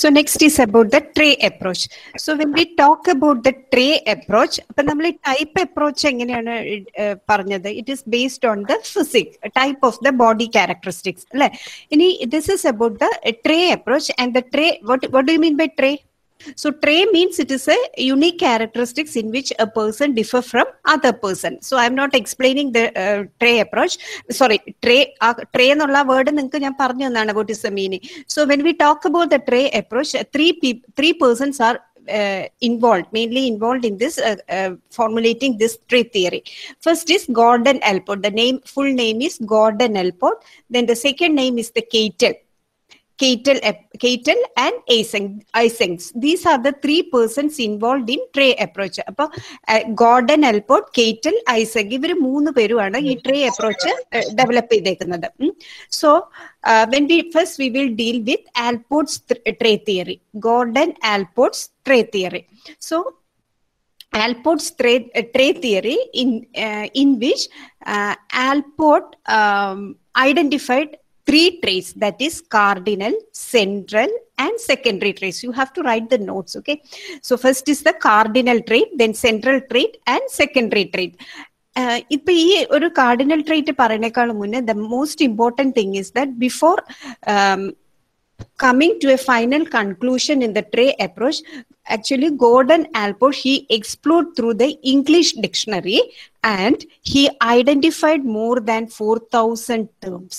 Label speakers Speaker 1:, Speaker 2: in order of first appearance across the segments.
Speaker 1: So next is about the trait approach so when we talk about the trait approach അപ്പം നമ്മൾ type approach എങ്ങനെയാണ് പറഞ്ഞത് it is based on the physique type of the body characteristics അല്ലെ ഇനി this is about the trait approach and the trait what what do mean by trait so trait means it is a unique characteristics in which a person differ from other person. So I'm not explaining the uh, trait approach. Sorry, trait uh, trait എന്നുള്ള word നിങ്ങൾക്ക് ഞാൻ പറഞ്ഞു തന്നാണ് what is the meaning so when we talk about the trait approach three three persons are uh, involved, mainly involved in this uh, uh, formulating this trait theory. First is Gordon Alport. The name full name is Gordon Alport. Then the second name is the Catel. Keitel, Keitel and Eisenks. These are the three persons involved in tray trait approach അപ്പൊ Gordon Allport Cattell Eysenck ഇവർ മൂന്ന് പേരുമാണ് ഈ tray approach. Develop ചെയ്തേക്കുന്നത് so when we first we will deal with Allport's tray theory. Gordon, Allport's tray theory. So, Alport's tray, uh, trade theory in uh, in which uh, Alport um, identified three traits that is cardinal central and secondary traits you have to write the notes okay so first is the cardinal trait then central trait and secondary trait uh, ഇപ്പൊ ഈ ഒരു cardinal trait പറയണേക്കാൾ മുന്നേ the most important thing is that before coming to a final conclusion in the trait approach actually gordon alport he explored through the english dictionary and he identified more than 4000 terms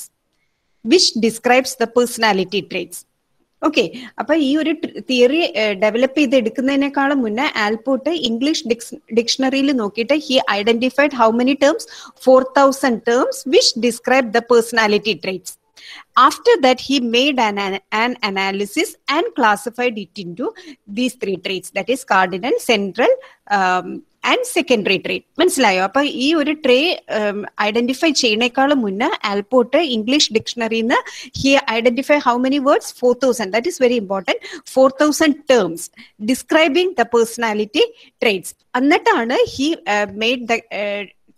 Speaker 1: which describes the personality traits okay അപ്പൊ ഈ ഒരു theory develop ചെയ്ത് എടുക്കുന്നതിനേക്കാളും മുന്നേ ആൽപോട്ട് English ഡിക്ഷണറിയിൽ നോക്കിയിട്ട് he identified how many terms four thousand terms which describe the personality traits after that he made an, and an, analysis and classified it into these three traits that is, cardinal, central, um, and secondary trait മനസ്സിലായോ അപ്പൊ ഈ ഒരു tray identify ചെയ്യണേക്കാളും മുന്നേ Allport English ഡിക്ഷണറിയിൽ നിന്ന് he identify how many words four thousand that is very important four thousand terms describing the personality traits എന്നിട്ടാണ് he made the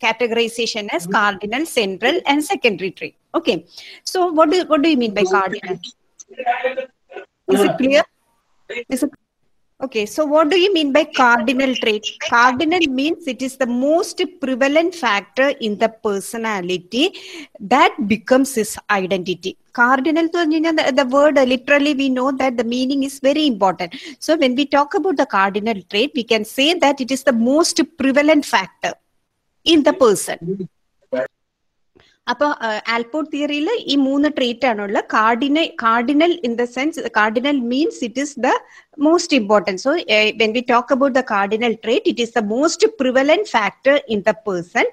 Speaker 1: categorisation as cardinal central and secondary trait. Okay so what do do you mean by cardinal cardinal? Is it clear? Is Okay, so what do you mean by cardinal trait? Cardinal means it is the most prevalent factor in the personality that becomes his identity. Cardinal, the, the word uh, literally we know that the meaning is very important. So when we talk about the cardinal trait, we can say that it is the most prevalent factor in the person. അപ്പൊ Allport തിയറിയിൽ ഈ മൂന്ന് trait ആണുള്ള cardinal cardinal in the sense cardinal means it is the most important so when we talk about the cardinal trait it is the most prevalent factor in the person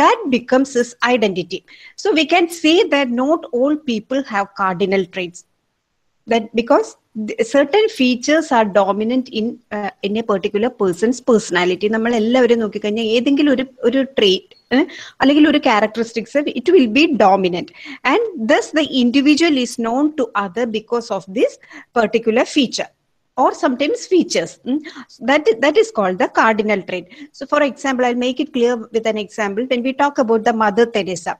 Speaker 1: that becomes is identity so we can say that not all people have cardinal traits that because certain features are dominant in uh, in a particular person's നമ്മൾ എല്ലാവരും നോക്കിക്കഴിഞ്ഞാൽ ഏതെങ്കിലും ഒരു ഒരു trait അല്ലെങ്കിൽ ഒരു characteristics it will be dominant and thus the individual is known to other because of this particular feature or sometimes features mm. that that is called the cardinal trait so for example i'll make it clear with an example when we talk about the mother teresa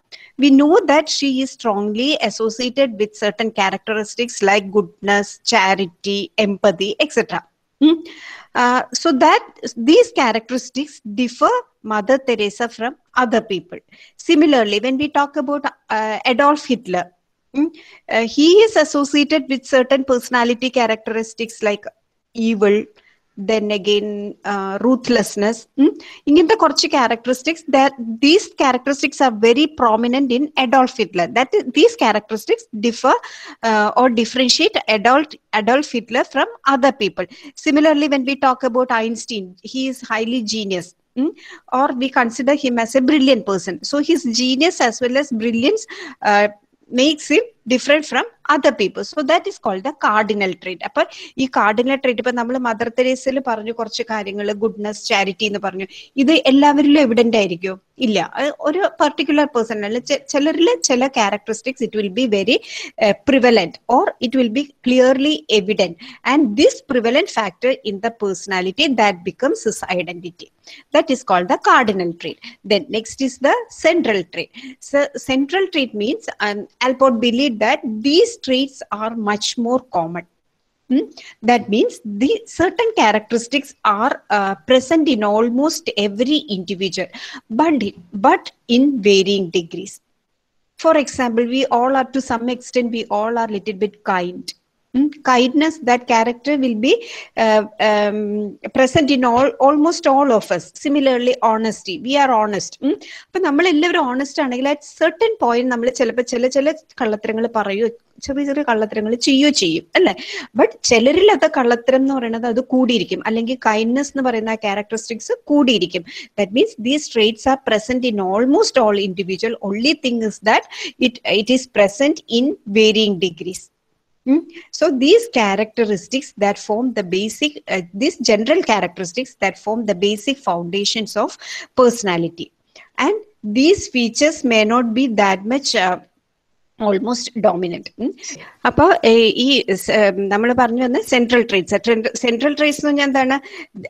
Speaker 1: we know that she is strongly associated with certain characteristics like goodness charity empathy etc Mm. Uh, so that these characteristics differ Mother Teresa from other people. Similarly, when we talk about uh, Adolf Hitler, mm, uh, he is associated with certain personality characteristics like evil, then again uh, ruthlessness mm? ഇങ്ങനത്തെ കുറച്ച് characteristics that these characteristics are very prominent in Adolf Hitler that these characteristics differ uh, or differentiate adult Adolf Hitler from other people similarly when we talk about Einstein he is highly genius hmm? or we consider him as a brilliant person so his genius as well as brilliance uh, makes him different from other people so that is called the cardinal trait അപ്പൊ ഈ cardinal trait ഇപ്പൊ നമ്മൾ mother തെരേസയിൽ പറഞ്ഞു കുറച്ച് കാര്യങ്ങൾ goodness charity എന്ന് പറഞ്ഞു ഇത് എല്ലാവരിലും എവിഡന്റ് ആയിരിക്കും ഇല്ല ഒരു പർട്ടിക്കുലർ പേഴ്സൺ അല്ല ചിലരിൽ ചില characteristics it will be very prevalent or it will be clearly evident and this prevalent factor in the personality that becomes his identity that is called the cardinal trait then next is the central trait so central trait means um, albert billy that these traits are much more common. Hmm? That means the certain characteristics are uh, present in almost every individual, but, but in varying degrees. For example, we all are to some extent, we all are little bit kind. kindness that character will be uh, um, present in all almost all of us similarly honesty we are honest അപ്പം നമ്മൾ എല്ലാവരും honest ആണെങ്കിൽ at certain point നമ്മൾ ചിലപ്പോൾ ചില ചില കള്ളത്തരങ്ങൾ പറയുകയോ ചെറിയ ചെറിയ കള്ളത്തരങ്ങൾ ചെയ്യുകയോ ചെയ്യും അല്ലെ ബട്ട് ചിലരിൽ അത് കള്ളത്തരം എന്ന് പറയുന്നത് അത് കൂടിയിരിക്കും അല്ലെങ്കിൽ കൈൻഡ്നെസ് എന്ന് പറയുന്ന ക്യാരക്ടറിസ്റ്റിക്സ് കൂടിയിരിക്കും that means these traits are present in almost all individual only thing is that it it is present in varying degrees Hmm? So these characteristics that form the basic, uh, these general characteristics that form the basic foundations of personality. And these features may not be that much uh, almost dominant അപ്പോൾ ഈ നമ്മൾ പറഞ്ഞു വന്ന central traits central traits എന്ന് പറഞ്ഞാൽ എന്താണ്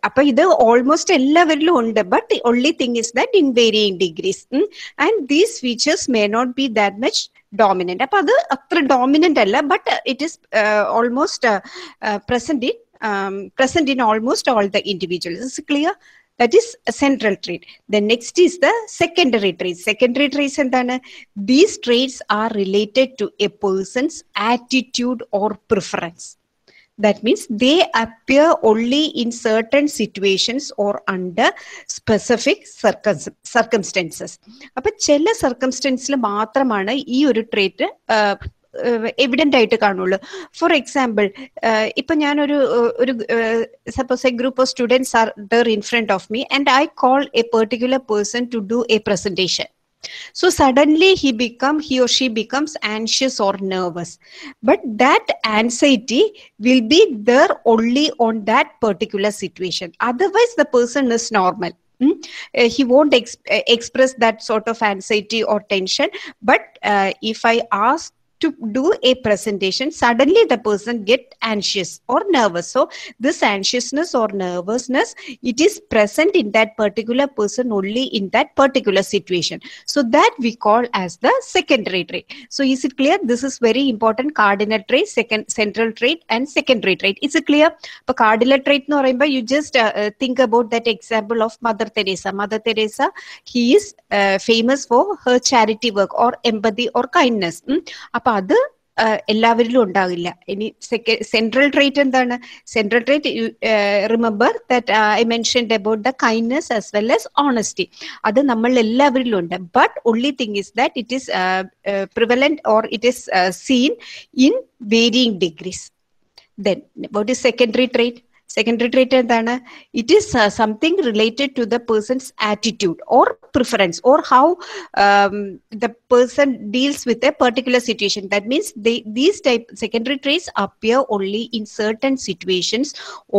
Speaker 1: അപ്പൊ ഇത് ഓൾമോസ്റ്റ് എല്ലാവരിലും ഉണ്ട് but only thing is that in varying degrees and these features may not be that much Dominant. അപ്പം അത് അത്ര ഡോമിനൻ്റ് അല്ല but it is almost present in present in almost all the individuals that is a central trait the next is the secondary trait. secondary traits എന്താണ് these traits are related to a person's attitude or preference that means they they only in certain situations or under specific circus circumstances അപ്പൊ ചില സർക്കംസ്റ്റൻസിൽ മാത്രമാണ് ഈ ഒരു trait evident ആയിട്ട് കാണുള്ളൂ for example ഇപ്പൊ ഞാനൊരു ഒരു suppose a group of students are there in front of me and I call a particular person to do a presentation so suddenly he become he or she becomes anxious or nervous but that anxiety will be there only on that particular situation otherwise the person is normal Mm -hmm. uh, he won't eh, express that sort of anxiety or tension. But uh, if I ask to do a presentation suddenly the person get anxious or nervous so this anxiousness or nervousness it is present in that particular person only in that particular situation so that we call as the secondary trait so is it clear this is very important cardinal trait second central trait and secondary trait is it clear but cardinal trait no remember you just uh, uh think about that example of mother teresa mother teresa he is uh, famous for her charity work or empathy or kindness mm? അപ്പൊ അത് എല്ലാവരിലും ഉണ്ടാകില്ല ഇനി central trait എന്താണ് central trait remember that I mention about the kindness as well as honesty അത് നമ്മൾ എല്ലാവരിലും ഉണ്ട് but only thing is that it is prevalent or it is seen in varying degrees then what is secondary trait secondary trait എന്താണ് it is something related to the person's attitude or preference or how the person deals with a particular situation that means these type secondary traits appear only in certain situations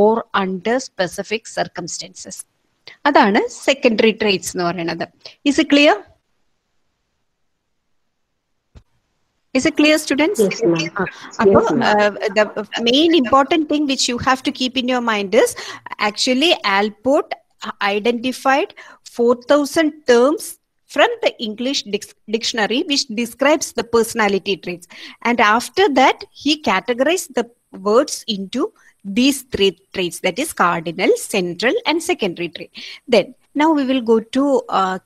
Speaker 1: or under specific circumstances അതാണ് secondary traits എന്ന് പറയുന്നത് is it clear is it clear, students? Yes, ma'am. Uh, yes, uh, the main important thing which you have to keep in your mind is actually Alport identified 4,000 terms from the English dictionary which describes the personality traits. And after that, he categorized the words into these three traits that is cardinal, central, and secondary trait. Then, now we will go to uh,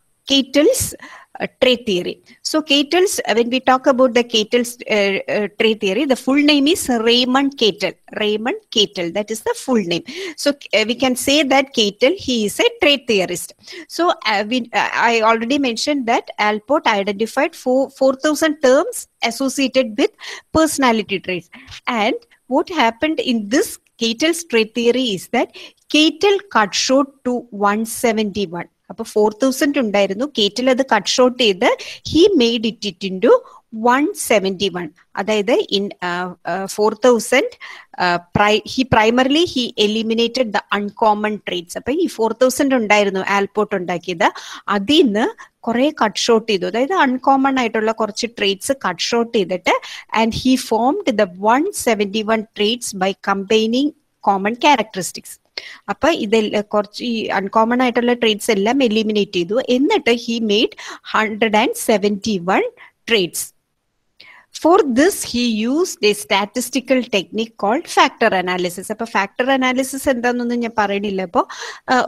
Speaker 1: uh, trait theory. So Cattell's, when we talk about the Cattell's uh, uh, trait theory, the full name is Raymond Cattell. Raymond Cattell, that is the full name. So uh, we can say that Cattell, he is a trait theorist. So uh, we, uh, I already mentioned that Alport identified 4,000 terms associated with personality traits. And what happened in this Cattell's trait theory is that Cattell cut short to 171. അപ്പൊ four thousand ഉണ്ടായിരുന്നു Cattell അത് cut short ചെയ്ത് he made it it into one seventy one അതായത് in four thousand he primarily he eliminated the uncommon traits അപ്പൊ ഈ four thousand ഉണ്ടായിരുന്നു Allport ഉണ്ടാക്കിയത് അതിൽ നിന്ന് കുറെ കട്ട് ഷോട്ട് ചെയ്തു അതായത് അൺകോമൺ ആയിട്ടുള്ള കുറച്ച് ട്രേഡ്സ് കട്ട് ഷോട്ട് ചെയ്തിട്ട് and he formed the one seventy one traits by combining common characteristics അപ്പൊ ഇതിൽ കുറച്ച് ഈ അൺകോമൺ ആയിട്ടുള്ള ട്രേഡ്സ് എല്ലാം എലിമിനേറ്റ് ചെയ്തു എന്നിട്ട് he made hundred and seventy one traits for this he used a statistical technique called factor analysis അപ്പൊ factor analysis എന്താണെന്നൊന്നും ഞാൻ പറയണില്ല അപ്പോൾ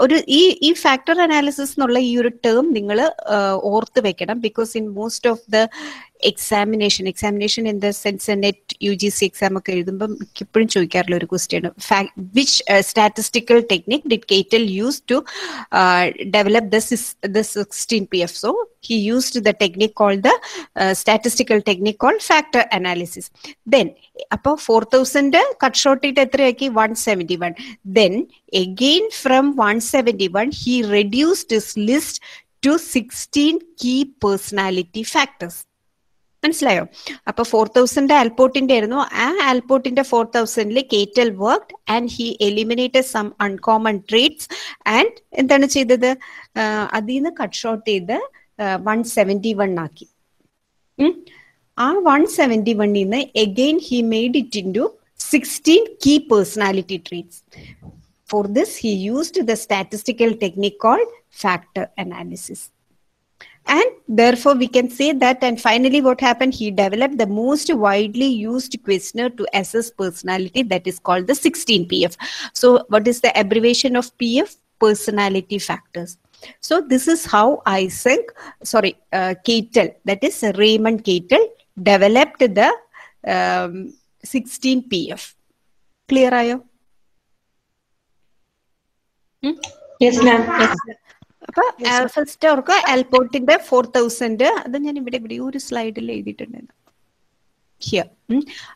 Speaker 1: ഒരു ഈ ഈ ഫാക്ടർ അനാലിസിസ് എന്നുള്ള ഈ ഒരു ടേം നിങ്ങൾ ഓർത്ത് വെക്കണം because in most of the examination examination in the sense NET U G C exam ഒക്കെ എഴുതുമ്പോൾ ഇപ്പോഴും ചോദിക്കാറുള്ള ഒരു question which statistical technique did Cattell use to develop the sixteen P F so he used the technique called the uh, statistical technique called factor analysis then അപ്പോൾ four thousand cut short ചെയ്തിട്ട് എത്രയാക്കി one seventy one then again from one seventy one he reduced his list to sixteen key personality factors മനസ്സിലായോ അപ്പൊ four thousand ആൽപോർട്ടിന്റെ ആയിരുന്നു ആ ആൽപോർട്ടിന്റെ four തൗസൻഡിൽ Cattell work and he eliminated some uncommon traits and എന്താണ് ചെയ്തത് അതിൽ നിന്ന് കട്ട് ഷോർട്ട് ചെയ്ത് വൺ സെവന്റി വൺ ആക്കി ആ വൺ സെവന്റി വണ്ണിൽ നിന്ന് again he made it into sixteen key personality traits for this he used the statistical technique called factor analysis And therefore, we can say that. And finally, what happened? He developed the most widely used questionnaire to assess personality that is called the 16PF. So, what is the abbreviation of PF? Personality factors. So, this is how I think. sorry, uh, Catel, that is Raymond Catel, developed the um, 16PF. Clear, Ayo? Hmm? Yes, ma'am. Yes, അപ്പൊ first അവർക്ക് ആൽപോർട്ടിന്റെ four thousand അത് ഞാൻ ഇവിടെ ഇവിടെ ഒരു സ്ലൈഡിൽ എഴുതിയിട്ടുണ്ടായിരുന്നു ഹിയർ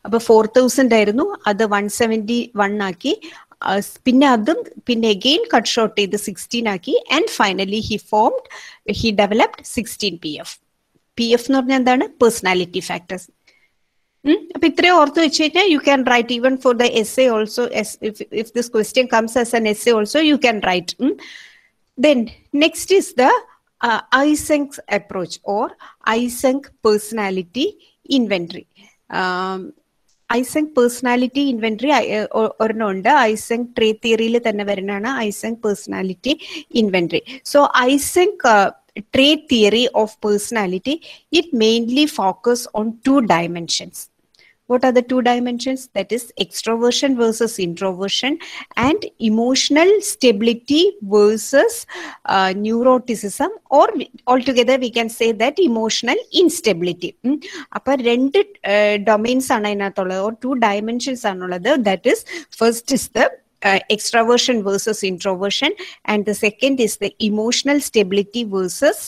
Speaker 1: അപ്പൊ ഫോർ തൗസൻഡ് ആയിരുന്നു അത് വൺ സെവൻറ്റി വൺ ആക്കി പിന്നെ അതും പിന്നെ അഗെയിൻ കട്ട് ഷോട്ട് ചെയ്ത് സിക്സ്റ്റീൻ ആക്കി and finally he formed he developed sixteen P F P F എന്ന് പറഞ്ഞാൽ എന്താണ് പേഴ്സണാലിറ്റി ഫാക്ടേഴ്സ് അപ്പൊ ഇത്രയും ഓർത്ത് വെച്ച് കഴിഞ്ഞാൽ you can write even for the S A also if this question comes as an S A also you can write Then next is the uh, Isenk approach or Isenk personality inventory. Um, Eysenck personality inventory ഒരെണ്ണമുണ്ട് Eysenck trait തിയറിയിൽ തന്നെ വരുന്നതാണ് Eysenck personality inventory so Eysenck trait theory of personality it mainly focus on two dimensions what are the two dimensions? That is extroversion versus introversion and emotional stability versus uh, neuroticism or altogether we can say that emotional instability. upper രണ്ട് domains ആണ് ഇതിനകത്തുള്ളത് or two dimensions ആണുള്ളത് that is first is uh, extraversion versus introversion and the second is the emotional stability versus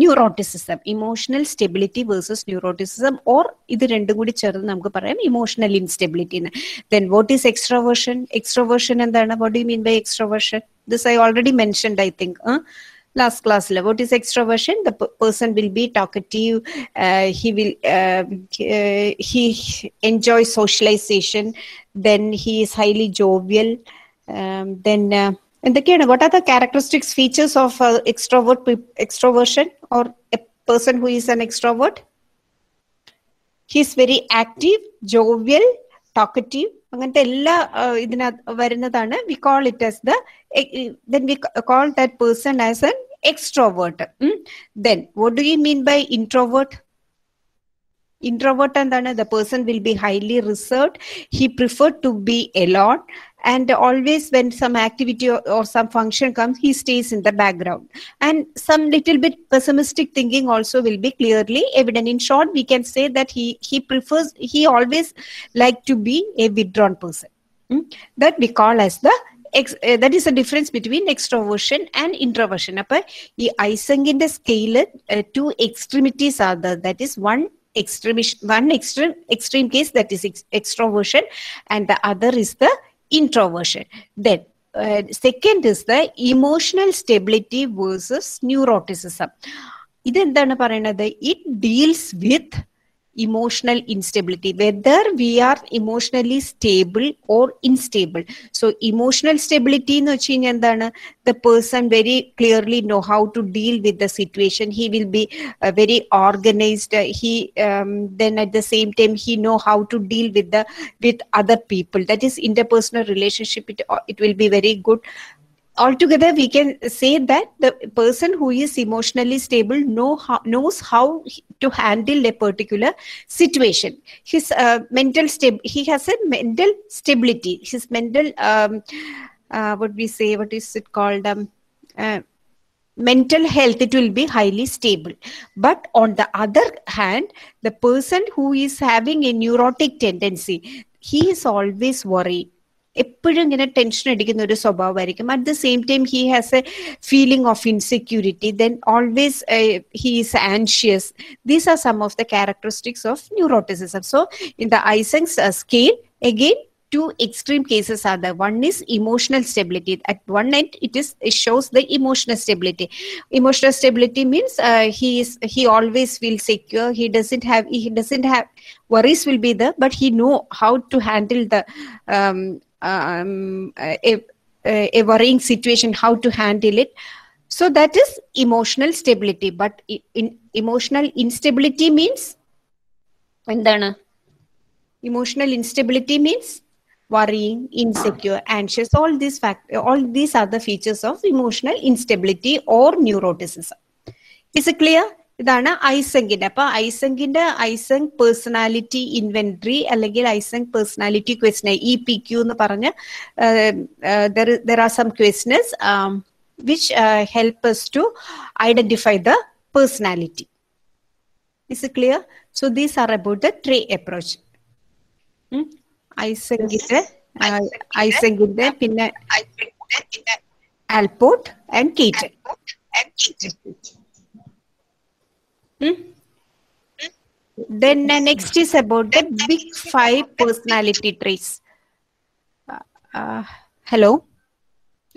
Speaker 1: neuroticism emotional stability versus neuroticism or ഇത് രണ്ടും കൂടി ചേർന്ന് നമുക്ക് പറയാം ഇമോഷണൽ ഇൻസ്റ്റെബിലിറ്റി എന്ന് then what is extroversion extroversion എന്താണ് what you mean by extroversion this I already mentioned I think last ക്ലാസ്സിൽ what is extraversion the person will be talkative he will he enjoy socialization then he is highly jovial then എന്തൊക്കെയാണ് what are the characteristics features of extrovert extroversion or a person who is an extrovert he's very active jovial talkative അങ്ങനത്തെ എല്ലാ ഇതിന വരുന്നതാണ് we call it as the then we call that person as an extrovert then what do you mean by introvert introvert and the person will be highly reserved he preferred to be alone and always when some activity or, or, some function comes he stays in the background and some little bit pessimistic thinking also will be clearly evident in short we can say that he he prefers he always like to be a withdrawn person hmm? that we call as the uh, the difference between extroversion and introversion. Extroversion and introversion അപ്പൊ in the scale, uh, two extremities are the That is one. Extreme one extreme extreme case that is ex- extroversion and the other is the introversion then uh, second is the emotional stability versus neuroticism ഇതെന്താണ് പറയണത് it deals with emotional instability whether we are emotionally stable or unstable so emotional stability എന്ന് വെച്ച് കഴിഞ്ഞാൽ the person very clearly know how to deal with the situation he will be uh, very organized he um, then at the same time he know how to deal with the with other people that is interpersonal relationship it, uh, it will be very good altogether we can say that the person who is emotionally stable know how, knows how to handle a particular situation his uh, mental stable he has a mental stability his mental um, uh, what we say what is it called um, uh, mental health it will be highly stable but on the other hand the person who is having a neurotic tendency he is always worried എപ്പോഴും ഇങ്ങനെ tension അടിക്കുന്ന ഒരു സ്വഭാവമായിരിക്കും at the same time he has a feeling of insecurity then always he is anxious these are some of the characteristics of again two extreme cases are there one is emotional stability at one end it is it shows the emotional stability emotional stability means uh, he is he always feels secure he doesn't have he doesn't have worries will be there but he know how to handle the um, um, a, a worrying situation, how to handle it. So that is emotional stability. But in emotional instability means എന്താണ് Emotional instability means worrying insecure anxious all these fact all these the features of emotional instability or neuroticism is it clear ഇതാണ് ഐസെങ്കിന്റെ അപ്പൊ ഐസെങ്കിന്റെ ഐസെങ് personality inventory അല്ലെങ്കിൽ Eysenck personality ക്വസ്റ്റിനെ E e P Q എന്ന് പറഞ്ഞ് there are some ക്വസ്റ്റിനസ് which help S to identify the personality is clear so these are about the trait approach ഐസെങ്കിന്റെ ഐസെങ്കിന്റെ പിന്നെ Allport and Keir and Keir Hmm? Then uh, next is about the big five personality traits. Uh, uh hello.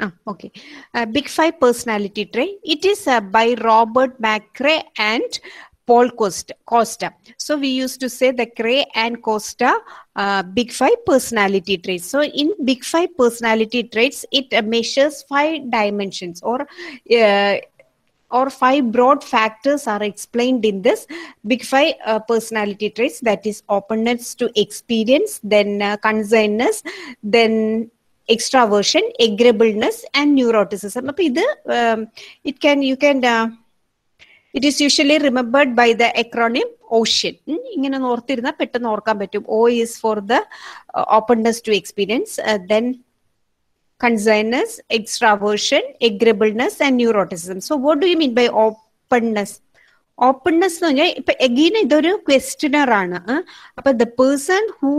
Speaker 1: Oh, okay. Uh, big five personality trait. It is uh, by Robert McCrae and Paul Costa, So we used to say the Cray and Costa uh, Big Five personality traits. So in Big Five personality traits, it measures five dimensions or uh, or five broad factors are explained in this big five uh, personality traits that is openness to experience then uh, then extraversion agreeableness and neuroticism um, it can you can uh, it is usually remembered by the acronym ocean ഇങ്ങനെ ഓർത്തിരുന്നാൽ പെട്ടെന്ന് ഓർക്കാൻ പറ്റും O is for the openness to experience then concernness, extraversion, agreeableness, and neuroticism. So, what do you mean by openness? Openness, എന്ന് പറഞ്ഞാൽ ഇപ്പൊ again ഇതൊരു questionnaire ആണ് അപ്പൊ the person who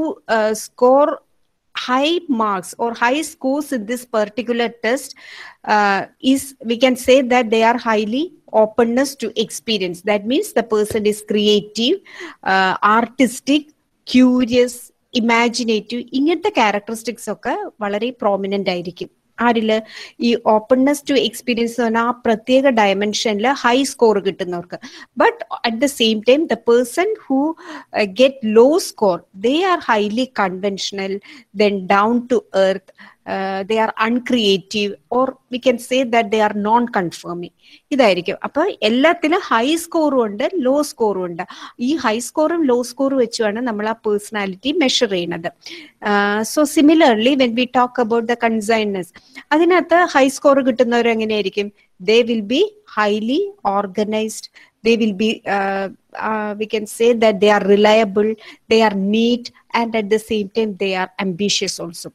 Speaker 1: score high marks or high scores in this particular test is we can say that they are highly openness to experience. That means the person is creative, artistic, curious, imaginative ഇങ്ങനത്തെ characteristics ഒക്കെ വളരെ prominent ആയിരിക്കും ആരില് ഈ openness to experience എന്ന് പറഞ്ഞാൽ ആ പ്രത്യേക ഡയമെൻഷനിൽ ഹൈ സ്കോർ കിട്ടുന്നവർക്ക് but at the same time the person who get low score they are highly conventional then down to earth they are uncreative or we can say that they are non conforming ഇതായിരിക്കും അപ്പൊ എല്ലാത്തിലും high സ്കോറും ഉണ്ട് law സ്കോറും ഉണ്ട് ഈ high സ്കോറും law സ്കോറും വെച്ചുമാണ് നമ്മൾ ആ personality measure ചെയ്യുന്നത് so similarly when we talk about the conscience അതിനകത്ത് ഹൈ സ്കോർ കിട്ടുന്നവർ എങ്ങനെയായിരിക്കും they will be highly organised they will be we uh, we can say that they are reliable they are neat and at the same time they are ambitious also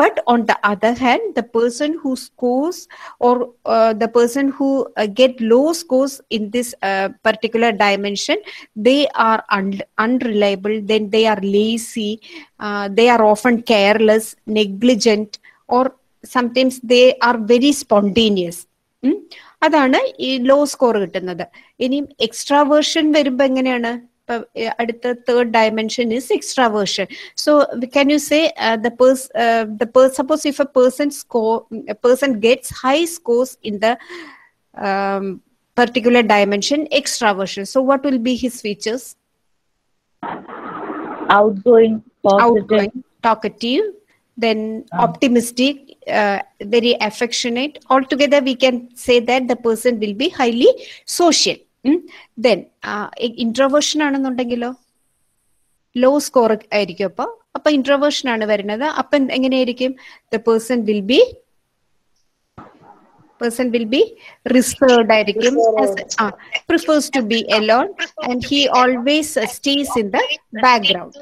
Speaker 1: but on the other hand the person who scores or uh, the person who uh, get low scores in this uh, particular dimension they are un- unreliable then they are lazy uh, they are often careless negligent or sometimes they are very spontaneous hmm? അതാണ് ഈ low score കിട്ടുന്നത് ഇനിയും extraversion വരുമ്പോൾ എങ്ങനെയാണ് അടുത്ത third dimension is extraversion so can you say the പേഴ്സ് uh, suppose if a person a person സ്കോ person gets high scores in the particular dimension extraversion so what will be his features outgoing positive. outgoing talkative then um. optimistic uh, very affectionate altogether we can say that the person will be highly social then introversion ആണെന്നുണ്ടെങ്കിലോ low score ആയിരിക്കും അപ്പൊ അപ്പൊ introversion ആണ് വരുന്നത് അപ്പം എങ്ങനെയായിരിക്കും the person will be person will be reserved ആയിരിക്കും prefers to be alone and he always stays in the background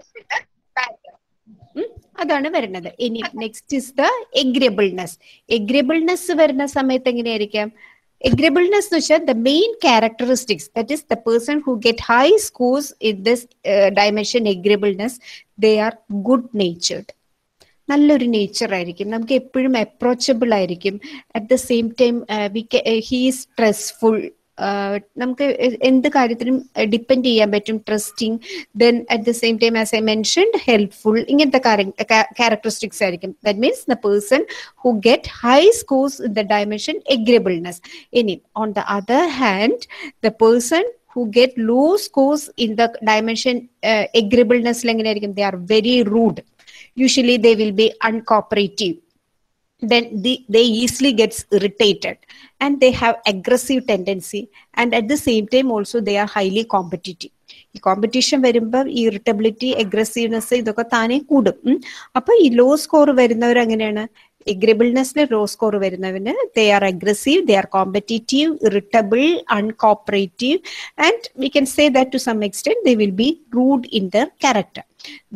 Speaker 1: അതാണ് വരുന്നത് ഇനി next is the agreeableness agreeableness വരുന്ന സമയത്ത് എങ്ങനെയായിരിക്കാം agreeableness Nusha, the main characteristics that is the person who get high scores in this uh, dimension agreeableness they are good natured നല്ലൊരു nature ആയിരിക്കും നമുക്ക് എപ്പോഴും അപ്രോച്ചബിൾ ആയിരിക്കും at the same time we he trustful. Stressful നമുക്ക് എന്ത് കാര്യത്തിനും depend ചെയ്യാൻ പറ്റും trusting then at the same time as I mentioned helpful ഇങ്ങനത്തെ ക്യാരക്ടറിസ്റ്റിക്സ് ആയിരിക്കും that means the person who get high scores in the dimension agreeableness ഇനി on the other hand the person who get low scores in the dimension എഗ്രബിൾനെസ്സിൽ എങ്ങനെയായിരിക്കും they are very rude usually they will be uncooperative then the, they easily gets irritated and they have aggressive tendency and at the same time also they are highly competitive ഈ competition വരുമ്പോൾ ഈ irritability aggressiveness ഇതൊക്കെ താനേ കൂടും അപ്പൊ ഈ law score വരുന്നവർ അങ്ങനെയാണ് എഗ്രബിൾനെസ്സിൽ ലോ സ്കോർ വരുന്നവന് they are aggressive they are competitive irritable uncooperative and we can say that to some extent they will be rude in their character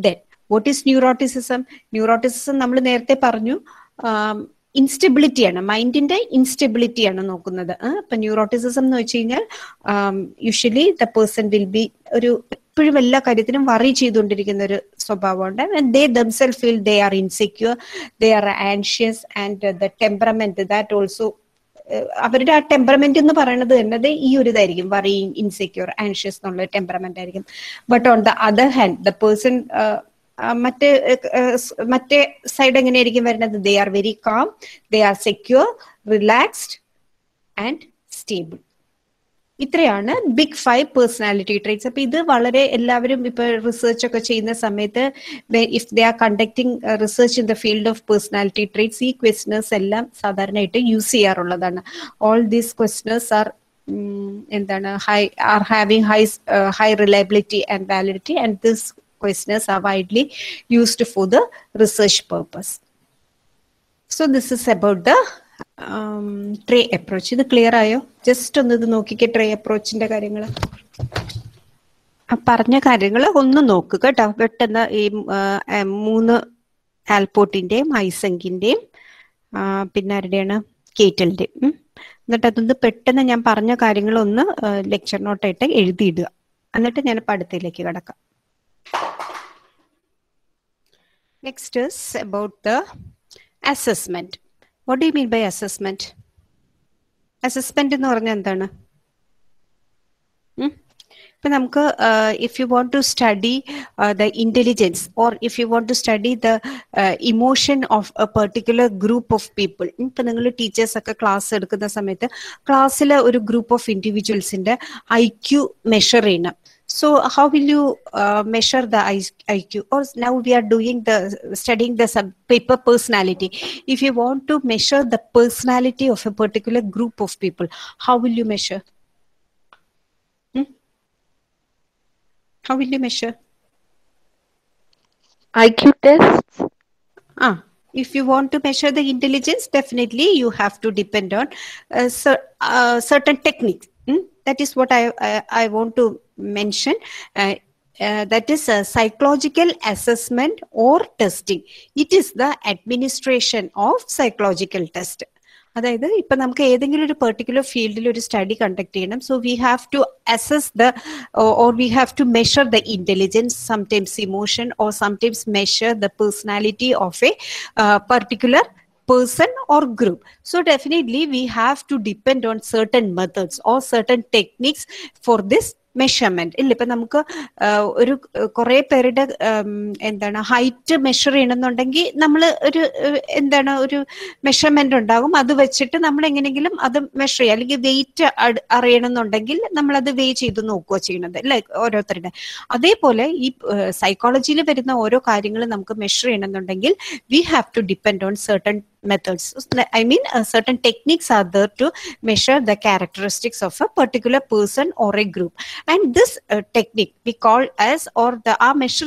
Speaker 1: then what is neuroticism neuroticism നമ്മൾ നേരത്തെ പറഞ്ഞു ഇൻസ്റ്റെബിലിറ്റിയാണ് മൈൻഡിന്റെ ഇൻസ്റ്റെബിലിറ്റിയാണ് നോക്കുന്നത് അപ്പൊ neuroticism എന്ന് വെച്ച് കഴിഞ്ഞാൽ usually the person will be ഒരു എപ്പോഴും എല്ലാ കാര്യത്തിനും വറി ചെയ്തുകൊണ്ടിരിക്കുന്ന ഒരു സ്വഭാവമുണ്ട് they themselves feel they are insecure they are anxious and the temperament that also അവരുടെ ആ ടെമ്പറമെന്റ് എന്ന് പറയുന്നത് തന്നെ ഈ ഒരു ഇതായിരിക്കും വറിയിങ് ഇൻസെക്യൂർ ആൻഷ്യസ് എന്നുള്ള ടെമ്പറമെന്റ് ആയിരിക്കും but on the other hand the person മറ്റേ മറ്റേ സൈഡ് എങ്ങനെയായിരിക്കും വരുന്നത് they are very calm they are secure relaxed and stable ഇത്രയാണ് ബിഗ് ഫൈവ് പേഴ്സണാലിറ്റി ട്രേറ്റ്സ് അപ്പൊ ഇത് വളരെ എല്ലാവരും ഇപ്പൊ റിസർച്ച് ഒക്കെ ചെയ്യുന്ന സമയത്ത് if they are conducting research in the field of personality traits ഈ ക്വസ്റ്റിനേഴ്സ് എല്ലാം സാധാരണയായിട്ട് യൂസ് ചെയ്യാറുള്ളതാണ് ഓൾ ദീസ് ക്വസ്റ്റിനേഴ്സ് ആർ എന്താണ് high are having high high reliability and validity and this questioners are widely used for the research purpose. So this is about the tray um, approach ഇത് clear ആയോ just ഒന്ന് ഇത് നോക്കിക്കേ tray അപ്രോച്ചിന്റെ കാര്യങ്ങൾ പറഞ്ഞ കാര്യങ്ങൾ ഒന്ന് നോക്കുക കേട്ടോ പെട്ടെന്ന് ഈ മൂന്ന് ആൽപോട്ടിന്റെയും ഐസങ്കിന്റെയും പിന്നെ ആരുടെയാണ് കേറ്റലിന്റെയും എന്നിട്ട് അതൊന്ന് പെട്ടെന്ന് ഞാൻ പറഞ്ഞ കാര്യങ്ങളൊന്ന് ലെക്ചർ നോട്ടായിട്ട് എഴുതിയിടുക എന്നിട്ട് ഞാൻ പഠിത്തത്തിലേക്ക് കിടക്കാം Next is about the assessment. What do you mean by assessment? Assessment എന്ന് പറഞ്ഞാൽ എന്താണ് ഇപ്പൊ നമുക്ക് if you want to study the intelligence or if you want to study the emotion of a particular group of people ഇപ്പൊ നിങ്ങൾ teachers ഒക്കെ class എടുക്കുന്ന സമയത്ത് ക്ലാസ്സിലെ ഒരു ഗ്രൂപ്പ് ഓഫ് ഇൻഡിവിജ്വൽസിന്റെ ഐ ക്യു മെഷർ ചെയ്യണം So how will you uh, measure the IQ? Or now we are doing the studying the sub paper personality. If you want to measure the personality of a particular group of people, how will you measure? Hmm? How will you measure? IQ tests. Ah, if you want to measure the intelligence, definitely you have to depend on uh, cer uh certain techniques Hmm? That is what I, I, I want to mention. Uh, uh, that is a psychological assessment or testing. It is the administration of psychological test. അതായത് ഇപ്പൊ നമുക്ക് ഏതെങ്കിലും ഒരു particular ഫീൽഡിൽ ഒരു study conduct ചെയ്യണം so we have to assess the or we have to measure the intelligence sometimes emotion or sometimes measure the personality of a particular person or group. So definitely we have to depend on certain methods or certain techniques for this measurement ഇല്ല ഇപ്പൊ നമുക്ക് ഒരു കുറെ പേരുടെ എന്താണ് height measure ചെയ്യണമെന്നുണ്ടെങ്കിൽ നമ്മൾ ഒരു എന്താണ് ഒരു മെഷർമെന്റ് ഉണ്ടാകും അത് വെച്ചിട്ട് നമ്മൾ എങ്ങനെയെങ്കിലും അത് മെഷർ ചെയ്യുക അല്ലെങ്കിൽ വെയിറ്റ് അറിയണമെന്നുണ്ടെങ്കിൽ നമ്മൾ അത് വേ ചെയ്ത് നോക്കുക ചെയ്യണത് അല്ലെ ഓരോരുത്തരുടെ അതേപോലെ ഈ സൈക്കോളജിയിൽ വരുന്ന ഓരോ കാര്യങ്ങളും നമുക്ക് മെഷർ ചെയ്യണമെന്നുണ്ടെങ്കിൽ we have to depend on certain methods. I mean, uh, certain techniques are there to measure the characteristics of a particular person or a group. And this uh, technique we call as or the our measure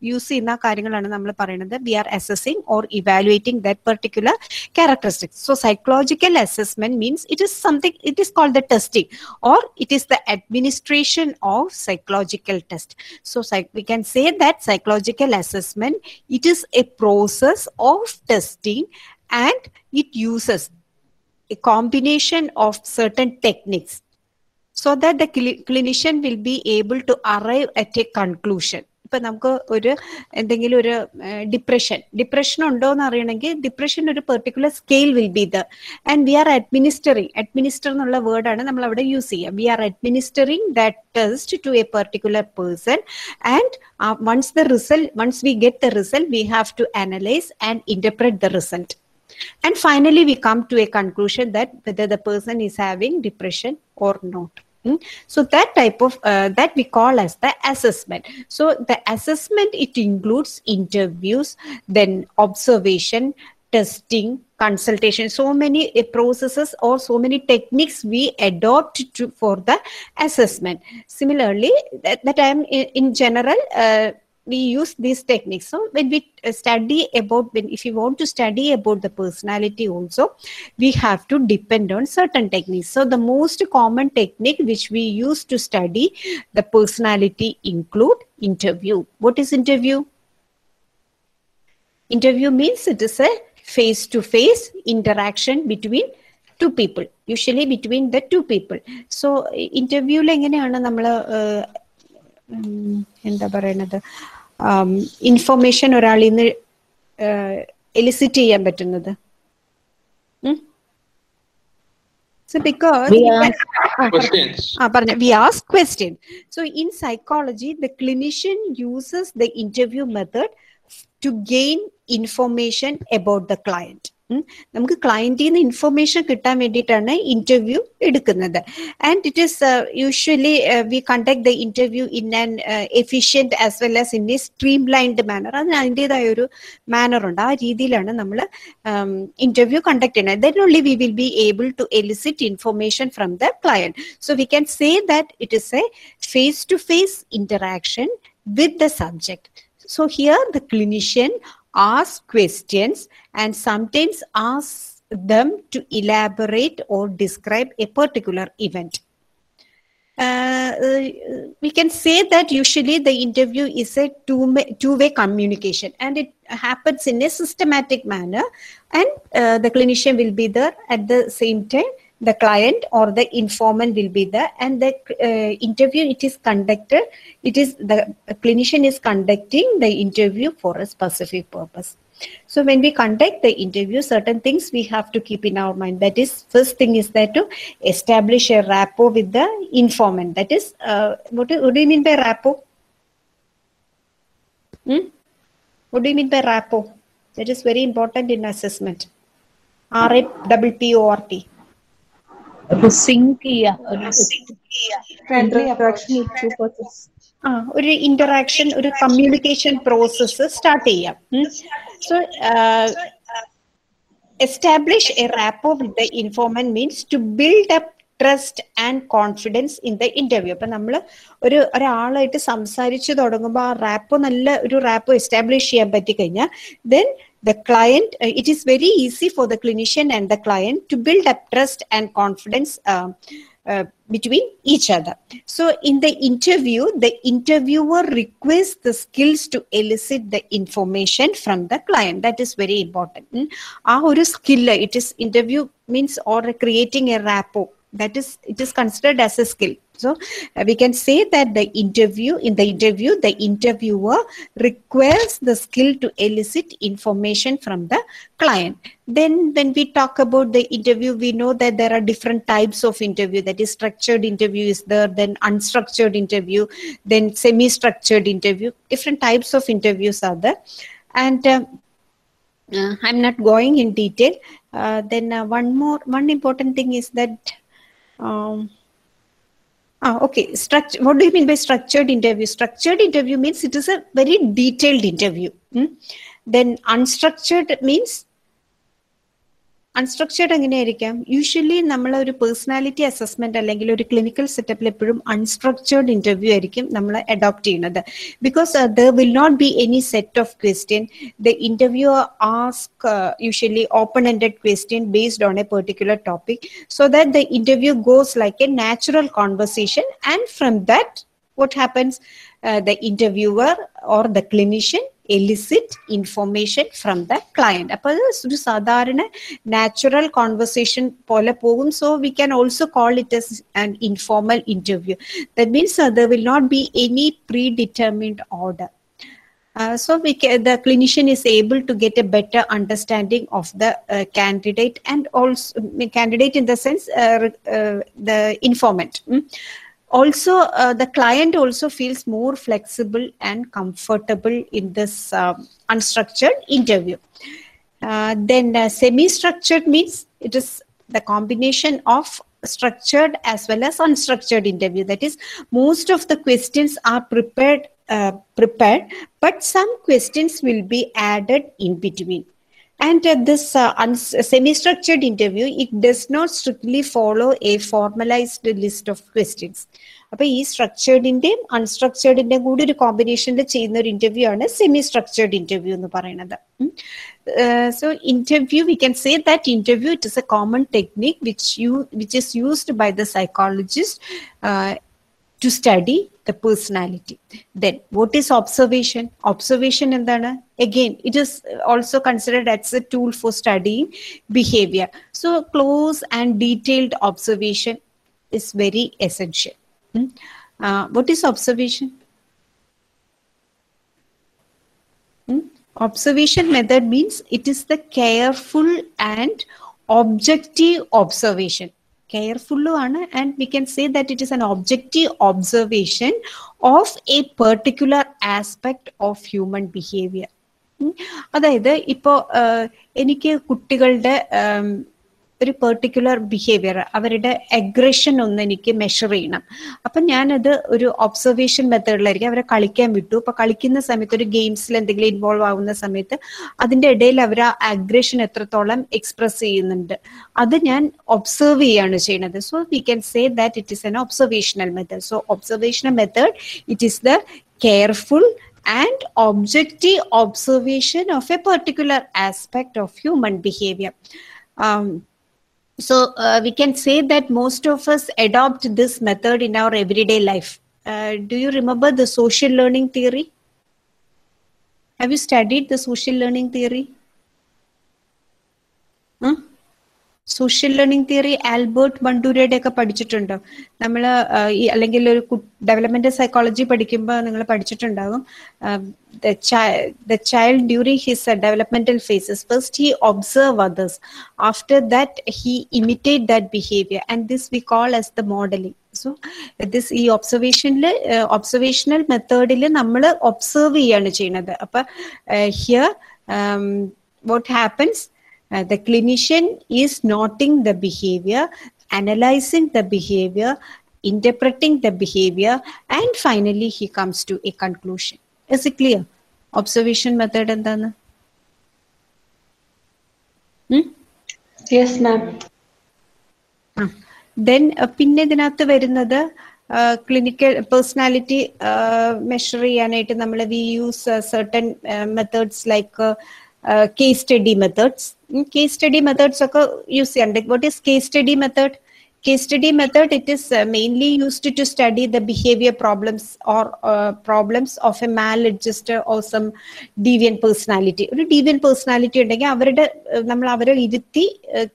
Speaker 1: you see in the we are assessing or evaluating that particular characteristics. So psychological assessment means it is something it is called the testing or it is the administration of psychological test. So we can say that psychological assessment it is a process of testing and it uses a combination of certain techniques so that the cl- clinician will be able to arrive at a conclusion ഇപ്പം നമുക്ക് ഒരു എന്തെങ്കിലും ഒരു depression depression ഉണ്ടോ എന്ന് അറിയണമെങ്കിൽ depression ഒരു particular scale will be the and we are administering administer എന്നുള്ള വേർഡാണ് നമ്മൾ അവിടെ യൂസ് ചെയ്യുക we are administering that test to a particular person and once the result once we get the result we have to analyse and interpret the result And finally, we come to a conclusion that whether the person is having depression or not. Hmm? So that type of uh, that we call as the assessment. So the assessment it includes interviews, then observation, testing, consultation. So many uh, processes or so many techniques we adopt to, for the assessment. Similarly, that, that I am in, uh, in general. Uh, we use these techniques so when we uh, study about when if you want to study about the personality also we have to depend on certain techniques so the most common technique which we use to study the personality include interview what is interview interview means it is a face to face interaction between two people, usually between the two people so people so ഇൻ്റർവ്യൂവിൽ എങ്ങനെയാണ് നമ്മൾ എന്താ പറയണത് information ഒരാളിൽ നിന്ന് elicit ചെയ്യാൻ പറ്റുന്നത് in psychology the clinician uses the interview method to gain information about the client നമുക്ക് ക്ലയന്റിൽ നിന്ന് ഇൻഫർമേഷൻ കിട്ടാൻ വേണ്ടിയിട്ടാണ് ഇന്റർവ്യൂ എടുക്കുന്നത് and it is usually we conduct the interview in an efficient as well as in a streamlined manner അതിന് അതിൻ്റെതായ ഒരു manner ഉണ്ട് ആ രീതിയിലാണ് നമ്മൾ ഇന്റർവ്യൂ കണ്ടക്ട് ചെയ്യുന്നത് then only we will be able to elicit information from the client so we can say that it is a face to face interaction with the subject. So here the clinician ask questions and sometimes ask them to elaborate or describe a particular event. Uh, uh we can say that usually the interview is a two-way communication and it happens in a systematic manner and uh, the clinician will be there at the same time the client or the informant will be there and the uh, interview it is conducted it is the clinician is conducting the interview for a specific purpose so when we conduct the interview certain things we have to keep in our mind that is first thing is that to establish a rapport with the informant that is uh, what, do, what, do, you mean by rapport hmm? what do you mean by rapport that is very important in assessment
Speaker 2: R A P
Speaker 1: P O R T. ഒരു zinc ഒരു ആ ഒരു interaction ഒരു communication process start ചെയ്യാം so establish a rapport with the informant means to build up trust and confidence in the interview അപ്പൊ നമ്മൾ ഒരു ഒരാളായിട്ട് സംസാരിച്ചു തുടങ്ങുമ്പോൾ ആ റാപ്പ് നല്ല ഒരു റാപ്പ് എസ്റ്റാബ്ലിഷ് ചെയ്യാൻ പറ്റി കഴിഞ്ഞാൽ then the client uh, it is very easy for the clinician and the client to build up trust and confidence uh, uh, between each other so in the interview the interviewer requests the skills to elicit the information from the client that is very important Our hmm? skill, it is interview means or creating a rapport that is it is considered as a skill so uh, we can say that the interview in the interview the interviewer requires the skill to elicit information from the client then when we talk about the interview we know that there are different types of interview that is structured interview is there then unstructured interview then semi structured interview different types of interviews are there and uh, uh, i'm not going in detail uh, then uh, one more one important thing is that um, Ah, okay. Structure. What do you mean by structured interview? Structured interview means it is a very detailed interview. Hmm? Then unstructured means unstructured എങ്ങനെയായിരിക്കാം usually നമ്മൾ ഒരു personality assessment അല്ലെങ്കിൽ ഒരു clinical സെറ്റപ്പിൽ എപ്പോഴും unstructured interview ആയിരിക്കും നമ്മൾ adopt ചെയ്യുന്നത് because there will not be any set of question the interview ask usually open ended question based on a particular topic so that the interview goes like a natural conversation and from that what happens uh, the interviewer or the clinician elicit information from the client. അപ്പോൾ അത് ഒരു സാധാരണ natural conversation പോലെ പോകും so we can also call it as an informal interview that means there will not be any predetermined order Uh, so we the clinician is able to get a better understanding of the uh, candidate and also um, candidate in the sense uh, uh, the informant. Mm? also uh, the client also feels more flexible and comfortable in this uh, unstructured interview uh, then uh, semi structured means it is the combination of structured as well as unstructured interview that is most of the questions are prepared uh, prepared but some questions will be added in between And uh, this uh, un- semi-structured interview, it does not strictly follow a formalized list of questions. അപ്പോൾ ഈ സ്ട്രക്ചേർഡിൻ്റെയും അൺസ്ട്രക്ചേർഡിൻ്റെയും കൂടി ഒരു കോമ്പിനേഷനിൽ ചെയ്യുന്ന ഒരു interview ആണ് semi structured interview എന്ന് പറയുന്നത് so interview we can say that interview it is a common technique which you which is used by the psychologist to study the personality. Then, what is observation? Observation എന്താണ് again it is also considered as a tool for studying behavior so close and detailed observation is very essential hmm? uh, what is observation hmm? observation method means it is the careful and objective observation കെയർഫുള്ളും ആണ് and we can say that it is an objective observation of a particular aspect of human behaviour അതായത് ഇപ്പോ എനിക്ക് കുട്ടികളുടെ ഒരു particular behaviour അവരുടെ aggression ഒന്ന് എനിക്ക് മെഷർ ചെയ്യണം അപ്പൊ ഞാനത് ഒരു ഒബ്സർവേഷൻ മെത്തേഡിലായിരിക്കും അവരെ കളിക്കാൻ വിട്ടു അപ്പൊ കളിക്കുന്ന സമയത്ത് ഒരു ഗെയിംസിൽ എന്തെങ്കിലും ഇൻവോൾവ് ആവുന്ന സമയത്ത് അതിന്റെ ഇടയിൽ അവർ ആ അഗ്രഷൻ എത്രത്തോളം എക്സ്പ്രസ് ചെയ്യുന്നുണ്ട് അത് ഞാൻ ഒബ്സർവ് ചെയ്യാണ് ചെയ്യുന്നത് so we can say that it is an observational method so observational method it is the careful and objective observation of a particular aspect of human behaviour So uh, we can say that most of us adopt this method in our everyday life. Uh, do you remember the social learning theory? Have you studied the social learning theory? Hmm? Social learning theory Albert ബണ്ടൂരയുടെ ഒക്കെ പഠിച്ചിട്ടുണ്ടോ നമ്മൾ ഈ അല്ലെങ്കിൽ ഒരു development psychology പഠിക്കുമ്പോൾ നിങ്ങൾ പഠിച്ചിട്ടുണ്ടാകും the child during his developmental phases first he observe others after that he imitate that behaviour and this we call as the modelling so this ഈ ഒബ്സർവേഷനിൽ ഒബ്സർവേഷണൽ മെത്തേഡിൽ നമ്മൾ ഒബ്സർവ് ചെയ്യാണ് ചെയ്യുന്നത് അപ്പൊ here what happens Uh, the clinician is noting the behavior, analyzing the behavior, interpreting the behavior, and finally he comes to a conclusion. Is it clear? Observation method and then. Hmm? Yes, ma'am. Then പിന്നെ ഇതിനകത്ത് വരുന്നത് clinical personality measure ചെയ്യാനായിട്ട് നമ്മൾ we use certain methods like case study methods case study methods ഒക്കെ use ചെയ്യാറുണ്ട് what is case study method case study method it is mainly used to study the behaviour problems or problems of a maladjust or some deviant personality ഒരു deviant personality ഉണ്ടെങ്കിൽ അവരുടെ uh, നമ്മൾ അവരെ ഇരുത്തി uh,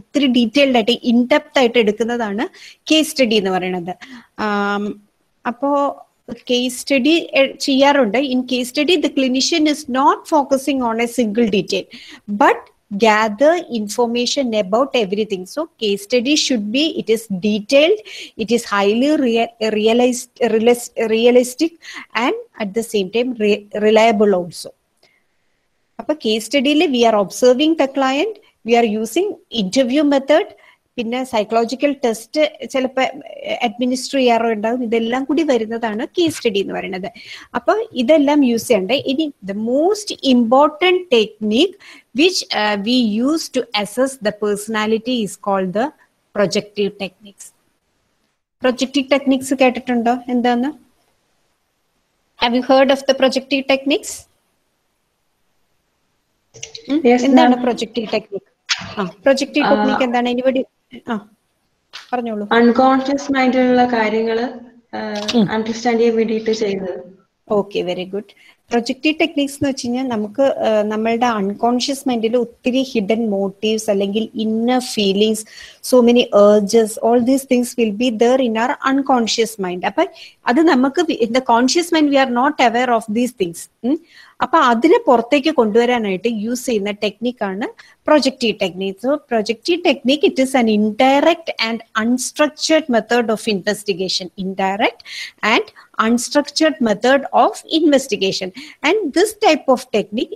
Speaker 1: ഒത്തിരി detailed ആയിട്ട് in-depth ആയിട്ട് എടുക്കുന്നതാണ് കേസ് സ്റ്റഡി എന്ന് പറയുന്നത് അപ്പോ കേസ് സ്റ്റഡി ചെയ്യാറുണ്ട് in case study the clinician is not focusing on a single detail but gather information about everything so case study should be it is detailed it is highly rea realized realis realistic and at the same time re reliable also അപ്പൊ case സ്റ്റഡിയിൽ we are observing the client we are using interview method പിന്നെ psychological test ചിലപ്പോൾ administer ചെയ്യാറുണ്ടാകും ഇതെല്ലാം കൂടി വരുന്നതാണ് case study എന്ന് പറയുന്നത് അപ്പോൾ ഇതെല്ലാം യൂസ് ചെയ്യണ്ടേ ഇനി the most important technique which uh, we use to assess the personality is called the projective techniques projective techniques കേട്ടിട്ടുണ്ടോ എന്താന്ന് have you heard of the projective techniques എന്താണ് പ്രൊജക്റ്റീവ് ടെക്നിക് ആ പ്രൊജക്റ്റീവ് ടെക്നിക് എന്താണ് എനിവടി ആ പറഞ്ഞോളൂ unconscious മൈൻഡിലുള്ള കാര്യങ്ങൾ understand ചെയ്യാൻ വേണ്ടിയിട്ട് ചെയ്യുന്നത് okay very good projective techniques എന്ന് വെച്ച് കഴിഞ്ഞാൽ നമുക്ക് നമ്മളുടെ അൺകോൺഷ്യസ് മൈൻഡിൽ ഒത്തിരി ഹിഡൻ മോട്ടീവ്സ് അല്ലെങ്കിൽ inner feelings so many urges all these things will be there in our unconscious mind അപ്പൊ അത് നമുക്ക് in the conscious mind we are not aware of these things അപ്പൊ അതിനെ പുറത്തേക്ക് കൊണ്ടുവരാനായിട്ട് യൂസ് ചെയ്യുന്ന ടെക്നിക്കാണ് projective technique so projective technique it is an indirect and unstructured method of investigation indirect and unstructured method of investigation and this type of technique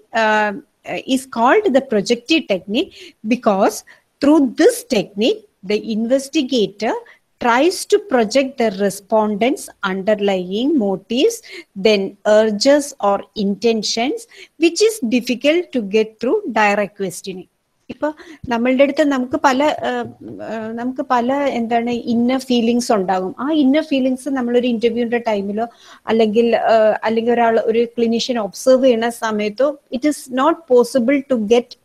Speaker 1: is called the projective technique because through this technique the investigator tries to project the respondent's underlying motives, then urges or intentions, which is difficult to get through direct questioning. ഇപ്പൊ നമ്മളുടെ അടുത്ത് നമുക്ക് പല നമുക്ക് പല എന്താണ് ഇന്ന feelings ഉണ്ടാകും ആ ഇന്ന ഫീലിങ്സ് നമ്മളൊരു ഇന്റർവ്യൂവിന്റെ ടൈമിലോ അല്ലെങ്കിൽ അല്ലെങ്കിൽ ഒരാൾ ഒരു ക്ലിനീഷ്യൻ ഒബ്സർവ് ചെയ്യുന്ന സമയത്തോ it is not possible to get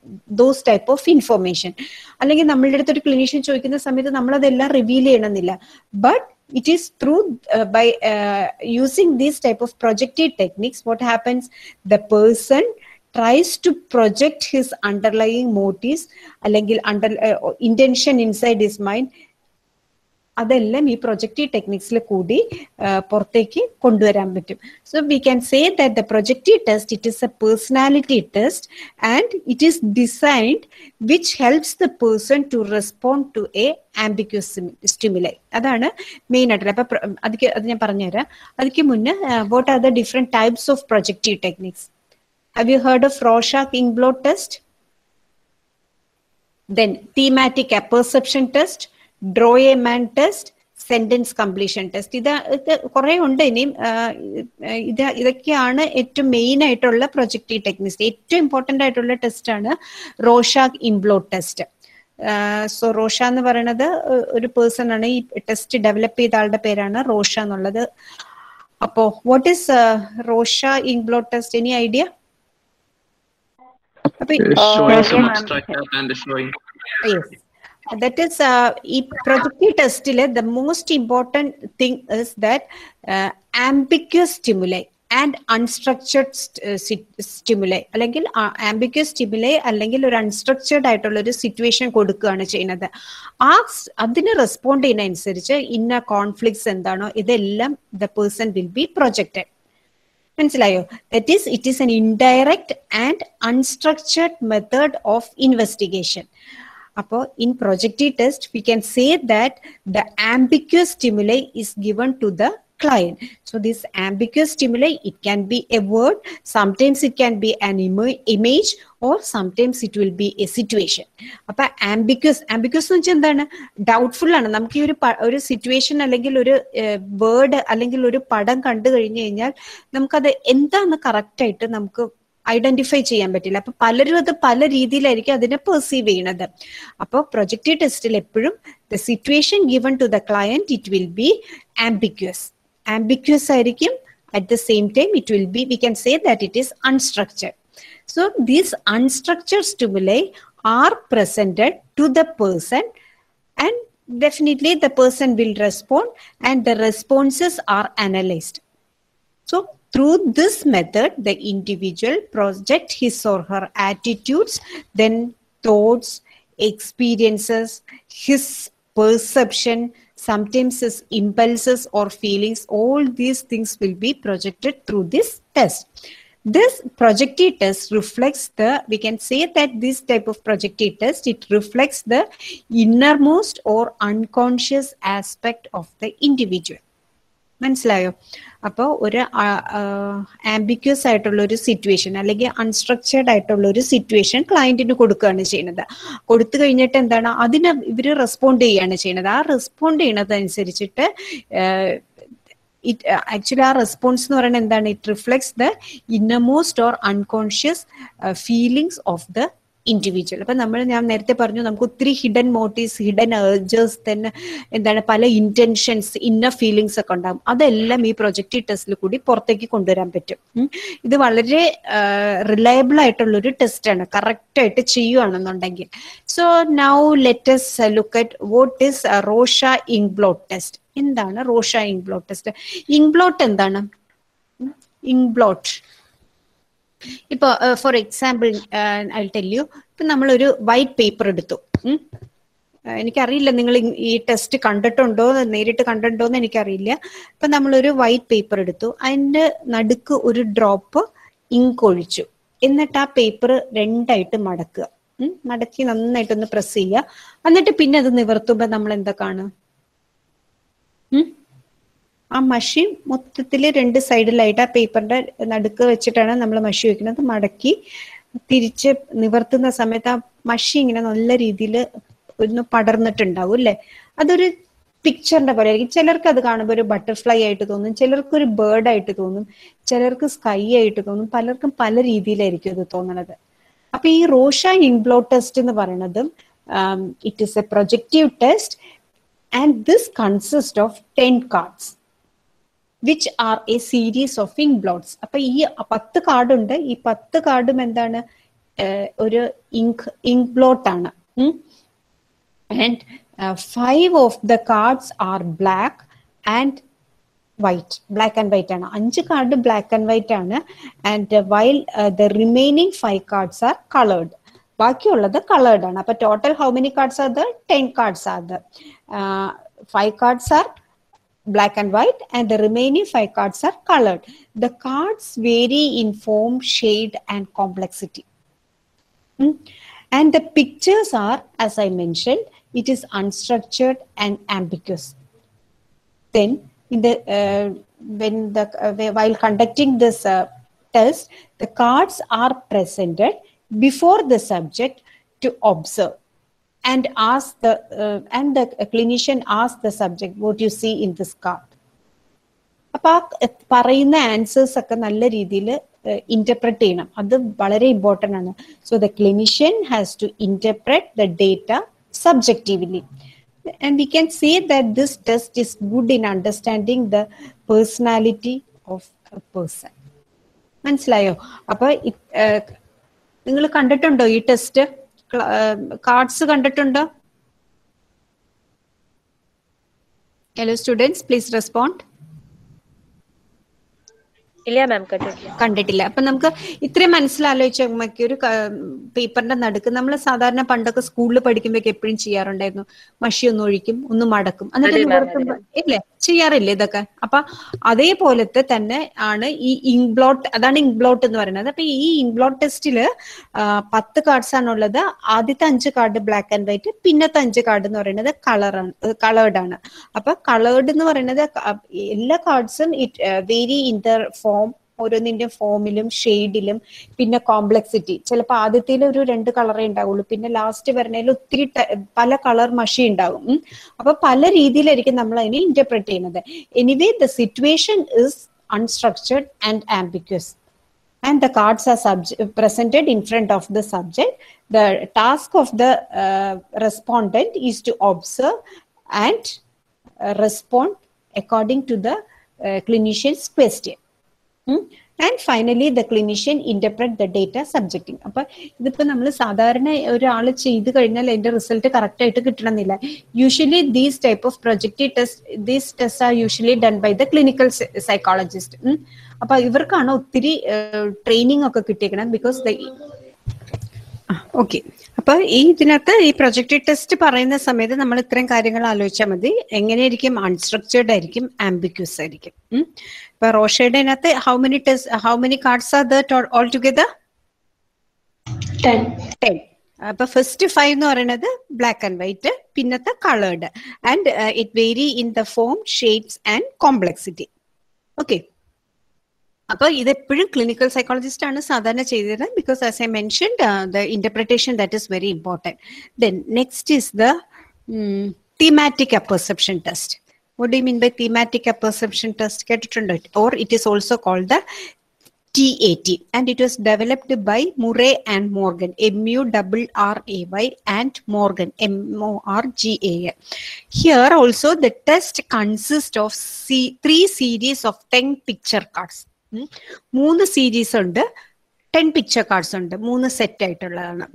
Speaker 1: those type of information അല്ലെങ്കിൽ നമ്മളുടെ അടുത്ത് ഒരു ക്ലിനീഷ്യൻ ചോദിക്കുന്ന സമയത്ത് നമ്മൾ അതെല്ലാം റിവീൽ ചെയ്യണമെന്നില്ല but it is through by using these type of projective techniques what happens the person tries to project his underlying motives അല്ലെങ്കിൽ under intention inside his mind അതെല്ലാം ഈ പ്രൊജക്റ്റീവ് ടെക്നിക്സിൽ കൂടി eh, പുറത്തേക്ക് കൊണ്ടുവരാൻ പറ്റും so we can say that the projective test it is a personality test and it is designed which helps the person to respond to a ambiguous stimuli അതാണ് main ആയിട്ടുള്ള അപ്പൊ അത് ഞാൻ പറഞ്ഞുതരാം അതിക്ക് മുന്നേ what are the different types of projective techniques Have you heard of Rorschach Inkblot test? Then thematic apperception test, draw a man test, sentence completion test ഇത് ഇത് കുറെ ഉണ്ട് ഇനിയും ഇത് ഇതൊക്കെയാണ് ഏറ്റവും മെയിൻ ആയിട്ടുള്ള പ്രൊജക്റ്റീവ് ടെക്നിക്സ് ഏറ്റവും ഇമ്പോർട്ടൻ്റ് ആയിട്ടുള്ള ടെസ്റ്റ് ആണ് Rorschach inkblot test so Rorschach എന്ന് പറയുന്നത് ഒരു പേഴ്സൺ ആണ് ഈ ടെസ്റ്റ് ഡെവലപ്പ് ചെയ്ത ആളുടെ പേരാണ് റോഷ എന്നുള്ളത് അപ്പോ what is Rorschach inkblot test any idea Uh, that is, uh, projectile test, the most important thing is that uh, ambiguous stimuli. And unstructured stimuli അല്ലെങ്കിൽ ആംബിക്യസ് സ്റ്റിമുലൈ അല്ലെങ്കിൽ ഒരു അൺസ്ട്രക്ചേർഡ് ആയിട്ടുള്ള ഒരു സിറ്റുവേഷൻ കൊടുക്കുകയാണ് ചെയ്യുന്നത് ആ അതിന് റെസ്പോണ്ട് ചെയ്യുന്നതനുസരിച്ച് ഇന്ന കോൺഫ്ലിക്ട്സ് എന്താണോ ഇതെല്ലാം the person will be projected മനസ്സിലായോ that is it is an indirect and unstructured method of investigation അപ്പോൾ in projective test we can say that the ambiguous stimuli is given to the client. So this ambiguous stimuli, it can be a word, sometimes it can be an Im image or sometimes it will be a situation അപ്പൊ ambiguous ambiguous എന്ന് വെച്ചാൽ എന്താണ് doubtful ആണ് നമുക്ക് ഈ ഒരു ഒരു situation അല്ലെങ്കിൽ ഒരു വേർഡ് അല്ലെങ്കിൽ ഒരു പടം കണ്ടു കഴിഞ്ഞു കഴിഞ്ഞാൽ നമുക്കത് എന്താന്ന് കറക്റ്റ് ആയിട്ട് നമുക്ക് ഐഡന്റിഫൈ ചെയ്യാൻ പറ്റില്ല അപ്പൊ പലരും അത് പല രീതിയിലായിരിക്കും അതിനെ പെർസീവ് ചെയ്യണത് അപ്പോൾ പ്രൊജക്റ്റീവ് ടെസ്റ്റിൽ എപ്പോഴും the situation given to the client it will be ambiguous ambiguous ആയിരിക്കും at the same time it will be we can say that it is unstructured So these unstructured stimuli are presented to the person and definitely the person will respond and the responses are analyzed. So through this method, the individual project his or her attitudes, then thoughts, experiences, his perception, sometimes his impulses or feelings, all these things will be projected through this test. This projective test reflects the, we can say that this type of projective test, it reflects the innermost or unconscious aspect of the individual. മനസ്സിലായോ അപ്പോൾ ഒരു ആംബിക്യൂസ് ആയിട്ടുള്ള ഒരു situation അല്ലെങ്കിൽ unstructured ആയിട്ടുള്ള ഒരു situation ക്ലയന്റിന് കൊടുക്കുകയാണ് ചെയ്യുന്നത് കൊടുത്തു കഴിഞ്ഞിട്ട് എന്താണ് അതിന് ഇവർ റെസ്പോണ്ട് ചെയ്യുകയാണ് ചെയ്യുന്നത് ആ റെസ്പോണ്ട് ചെയ്യുന്നതനുസരിച്ചിട്ട് ഇറ്റ് ആക്ച്വലി uh, ആ റെസ്പോൺസ് എന്ന് പറയുന്നത് എന്താണ് it reflects the innermost or unconscious feelings of the individual അപ്പൊ നമ്മൾ ഞാൻ നേരത്തെ പറഞ്ഞു നമുക്ക് ഒത്തിരി ഹിഡൻ മോട്ടീവ്സ് ഹിഡൻ ഏർജേഴ്സ് തന്നെ എന്താണ് പല ഇന്റൻഷൻസ് ഇന്ന ഫീലിങ്സ് ഒക്കെ ഉണ്ടാകും അതെല്ലാം ഈ പ്രൊജക്റ്റീവ് ടെസ്റ്റിൽ കൂടി പുറത്തേക്ക് കൊണ്ടുവരാൻ പറ്റും ഇത് വളരെ റിലയബിൾ ആയിട്ടുള്ള ഒരു ടെസ്റ്റാണ് കറക്റ്റ് ആയിട്ട് ചെയ്യുകയാണെന്നുണ്ടെങ്കിൽ so now let's look at what is Rorschach inkblot test എന്താണ് റോഷ ബ്ലോട്ട് ടെസ്റ്റ് ബ്ലോട്ട് എന്താണ് ബ്ലോട്ട് ഇപ്പൊ for example I tell you നമ്മൾ ഒരു വൈറ്റ് പേപ്പർ എടുത്തു എനിക്കറിയില്ല നിങ്ങൾ ഈ ടെസ്റ്റ് കണ്ടിട്ടുണ്ടോ നേരിട്ട് കണ്ടിട്ടുണ്ടോ എന്ന് എനിക്കറിയില്ല നമ്മൾ നമ്മളൊരു വൈറ്റ് പേപ്പർ എടുത്തു അതിന്റെ നടുക്ക് ഒരു ഡ്രോപ്പ് ഇങ്ക് ഒഴിച്ചു എന്നിട്ട് ആ പേപ്പർ രണ്ടായിട്ട് മടക്കുക മടക്കി നന്നായിട്ടൊന്ന് പ്രസ് ചെയ്യുക എന്നിട്ട് പിന്നെ അത് നിവർത്തുമ്പോ നമ്മൾ എന്താ കാണുക ആ മഷി മൊത്തത്തിൽ രണ്ട് സൈഡിലായിട്ട് ആ പേപ്പറിന്റെ നടുക്ക് വെച്ചിട്ടാണ് നമ്മൾ മഷി വയ്ക്കുന്നത് മടക്കി തിരിച്ച് നിവർത്തുന്ന സമയത്ത് ആ മഷി ഇങ്ങനെ നല്ല രീതിയിൽ ഒന്ന് പടർന്നിട്ടുണ്ടാവും അല്ലെ അതൊരു പിക്ചറിന്റെ പോലെ ആയിരിക്കും ചിലർക്ക് അത് കാണുമ്പോൾ ഒരു ബട്ടർഫ്ലൈ ആയിട്ട് തോന്നും ചിലർക്ക് ഒരു ബേർഡ് ആയിട്ട് തോന്നും ചിലർക്ക് സ്കൈ ആയിട്ട് തോന്നും പലർക്കും പല രീതിയിലായിരിക്കും ഇത് തോന്നണത് അപ്പൊ ഈ റോഷ ഇൻബ്ലോ ടെസ്റ്റ് എന്ന് പറയുന്നത് it is a projective test and this consists of 10 cards which are a series of ink blots appo ee 10 card unde ee 10 card um endana oru ink ink blot aanu and uh, five of the cards are black and white black and white aanu anju card black and white aanu and while uh, the remaining five cards are colored ബാക്കിയുള്ളത് coloured ആണ് അപ്പൊ total, how many cards are there? Ten cards are there. Five cards are black and white and the remaining five cards are colored. The cards vary in form, shade and complexity. Hmm? And the pictures are, as I mentioned, it is unstructured and ambiguous. Then, in the uh, when the uh, while conducting this uh, test, the cards are presented before the subject to observe and ask the uh, and the clinician ask the subject what you see in this card അപ്പോൾ ആ പറയുന്ന answers ഒക്കെ നല്ല രീതിയിൽ interpret ചെയ്യണം അത് വളരെ important ആണ് so the clinician has to interpret the data subjectively and we can say that this test is good in understanding the personality of a person മനസ്സിലായോ അപ്പൊ നിങ്ങൾ കണ്ടിട്ടുണ്ടോ ഈ ടെസ്റ്റ് കാർഡ്സ് കണ്ടിട്ടുണ്ടോ ഹലോ സ്റ്റുഡൻസ് പ്ലീസ് റെസ്പോണ്ട് ഇല്ല ma'am കണ്ടിട്ടില്ല കണ്ടിട്ടില്ല അപ്പൊ നമുക്ക് ഇത്രയും മനസ്സിലാലോചിച്ച് അമ്മയ്ക്ക് ഒരു പേപ്പറിന്റെ നടുക്ക് നമ്മൾ സാധാരണ പണ്ടൊക്കെ സ്കൂളിൽ പഠിക്കുമ്പോഴൊക്കെ എപ്പോഴും ചെയ്യാറുണ്ടായിരുന്നു മഷി ഒന്ന് ഒഴിക്കും ഒന്ന് മടക്കും എന്നിട്ട് ഇല്ലേ ചെയ്യാറില്ലേ ഇതൊക്കെ അപ്പൊ അതേപോലത്തെ തന്നെ ആണ് ഈ ഇങ്ക് ബ്ലോട്ട് അതാണ് ഇങ്ക് ബ്ലോട്ട് എന്ന് പറയുന്നത് അപ്പൊ ഈ ഇങ്ക് ബ്ലോട്ട് ടെസ്റ്റില് പത്ത് കാർഡ്സ് ആണുള്ളത് ആദ്യത്തെ അഞ്ച് കാർഡ് ബ്ലാക്ക് ആൻഡ് വൈറ്റ് പിന്നത്തെ അഞ്ച് കാർഡ് എന്ന് പറയുന്നത് കളറാണ് കളേർഡ് ആണ് അപ്പൊ കളേർഡ് എന്ന് പറയുന്നത് എല്ലാ കാർഡ്സും it vary in their form form ഓരോന്നിന്റെ ഫോമിലും ഷെയ്ഡിലും പിന്നെ കോംപ്ലക്സിറ്റി ചിലപ്പോൾ ആദ്യത്തിൽ ഒരു രണ്ട് കളറേ ഉണ്ടാവുള്ളൂ പിന്നെ ലാസ്റ്റ് വരണേൽ ഒത്തിരി പല കളർ മഷി ഉണ്ടാകും അപ്പൊ പല രീതിയിലായിരിക്കും നമ്മൾ അതിനെ ഇന്റർപ്രറ്റ് ചെയ്യുന്നത് anyway the situation is unstructured and ambiguous and the cards are subject, presented in front of the subject the task of the respondent is to to and respond according to the clinician's question and finally the clinician interpret the data subjecting അപ്പൊ ഇതിപ്പോ നമ്മൾ സാധാരണ ഒരാൾ ചെയ്ത് കഴിഞ്ഞാൽ അതിന്റെ result correct ആയിട്ട് കിട്ടണമെന്നില്ല usually these type of project test these test are usually done by the clinical psychologist അപ്പൊ ഇവർക്കാണ് ഒത്തിരി ട്രെയിനിങ് ഒക്കെ കിട്ടിയേക്കണം ബിക്കോസ് ഓക്കെ അപ്പൊ ഈ ഇതിനകത്ത് ഈ പ്രൊജക്ട് ടെസ്റ്റ് പറയുന്ന സമയത്ത് നമ്മൾ ഇത്രയും കാര്യങ്ങൾ ആലോചിച്ചാൽ മതി എങ്ങനെയായിരിക്കും അൺസ്ട്രക്ചേർഡ് ആയിരിക്കും ആംബിക്യൂസ് ആയിരിക്കും ഇപ്പൊ റോഷയുടെ ഇതിനകത്ത് how many test how many cards are the all together ten അപ്പൊ ഫസ്റ്റ് ഫൈവ് എന്ന് പറയുന്നത് ബ്ലാക്ക് ആൻഡ് വൈറ്റ് പിന്നത്തെ coloured and it vary in the form shades and complexity okay അപ്പോൾ ഇതെപ്പോഴും ക്ലിനിക്കൽ സൈക്കോളജിസ്റ്റ് ആണ് സാധാരണ ചെയ്തിരുന്നത് because as I mentioned the interpretation that is very important then next is the thematic apperception test what do mean by thematic apperception test കേട്ടിട്ടുണ്ടോ or it is also called the T A T and it was developed by Murray and Morgan M U double R A Y and Morgan M O R G A N here also the test consist of three series of ten picture cards മൂന്ന് series ഉണ്ട് ten picture cards ഉണ്ട് മൂന്ന് set ആയിട്ടുള്ളതാണ്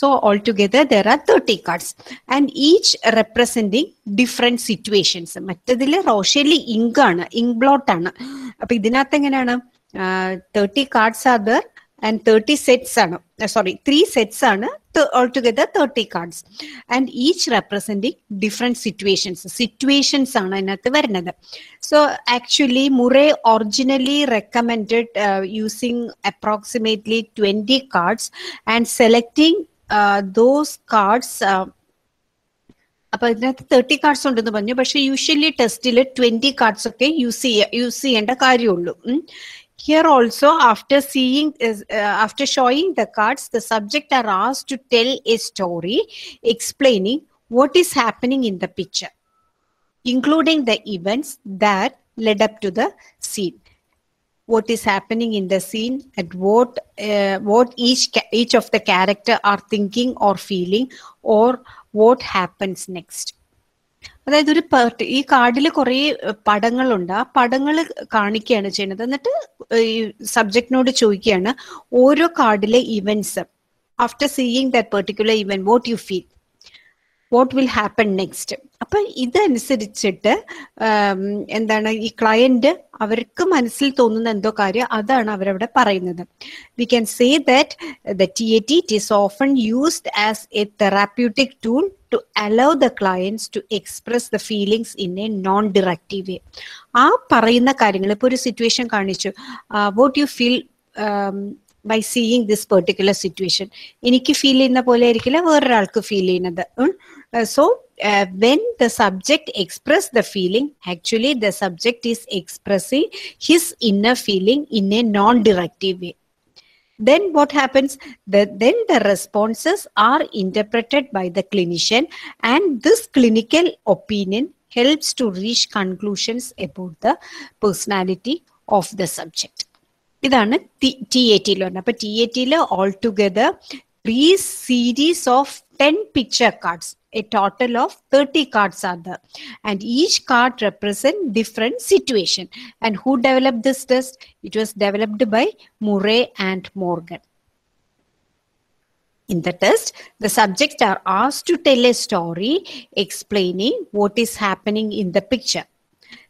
Speaker 1: so all together there are thirty cards and each representing different situations മറ്റതിൽ റോഷലി ink ആണ് ink bloat ആണ് അപ്പൊ ഇതിനകത്ത് എങ്ങനെയാണ് thirty cards are there and thirty sets ആണ് സോറി ത്രീ സെറ്റ്സ് ആണ് all together thirty cards and each representing different situations situations ആണ് അതിനകത്ത് വരുന്നത് so actually Murray originally recommend using approximately twenty cards and selecting those cards അപ്പൊ ഇതിനകത്ത് thirty cards ഉണ്ടെന്ന് പറഞ്ഞു പക്ഷെ യൂഷ്വലി ടെസ്റ്റിൽ ട്വന്റി കാർഡ്സ് ഒക്കെ യൂസ് ചെയ്യുക യൂസ് ചെയ്യേണ്ട കാര്യമുള്ളൂ Here also, after seeing, uh, after showing the cards, the subject are asked to tell a story explaining what is happening in the picture, including the events that led up to the scene. What is happening in the scene? and what uh, what each each of the character are thinking or feeling, or what happens next. അതായത് ഒരു party ഈ കാർഡിൽ കുറേ പടങ്ങളുണ്ട് ആ പടങ്ങൾ കാണിക്കുകയാണ് ചെയ്യുന്നത് എന്നിട്ട് ഈ സബ്ജക്റ്റിനോട് ചോദിക്കുകയാണ് ഓരോ കാർഡിലെ events after seeing that particular event what you feel what will happen next അപ്പൊ ഇതനുസരിച്ചിട്ട് എന്താണ് ഈ ക്ലയന്റ് അവർക്ക് മനസ്സിൽ തോന്നുന്ന എന്തോ കാര്യം അതാണ് അവരവിടെ പറയുന്നത് we can say that the T A T it is often used as a therapeutic tool to allow the clients to express the feelings in a non directive way ആ പറയുന്ന കാര്യങ്ങൾ ഇപ്പോൾ ഒരു സിറ്റുവേഷൻ കാണിച്ചു what you feel by seeing this particular situation എനിക്ക് feel ചെയ്യുന്ന പോലെ ആയിരിക്കില്ല വേറൊരാൾക്ക് ഫീൽ ചെയ്യുന്നത് so when the subject express the feeling actually the subject is expressing his inner feeling in a non directive way then what happens? then the responses are interpreted by the clinician, and this clinical opinion helps to reach conclusions about the personality of the subject. ഇതാണ് T A ടിയിൽ വരുന്നത് അപ്പൊ T A ടിയിൽ all together three series of ten picture cards a total of 30 cards are there and each card represent different situation and who developed this test it was developed by murray and morgan in the test, the subjects are asked to tell a story explaining what is happening in the picture.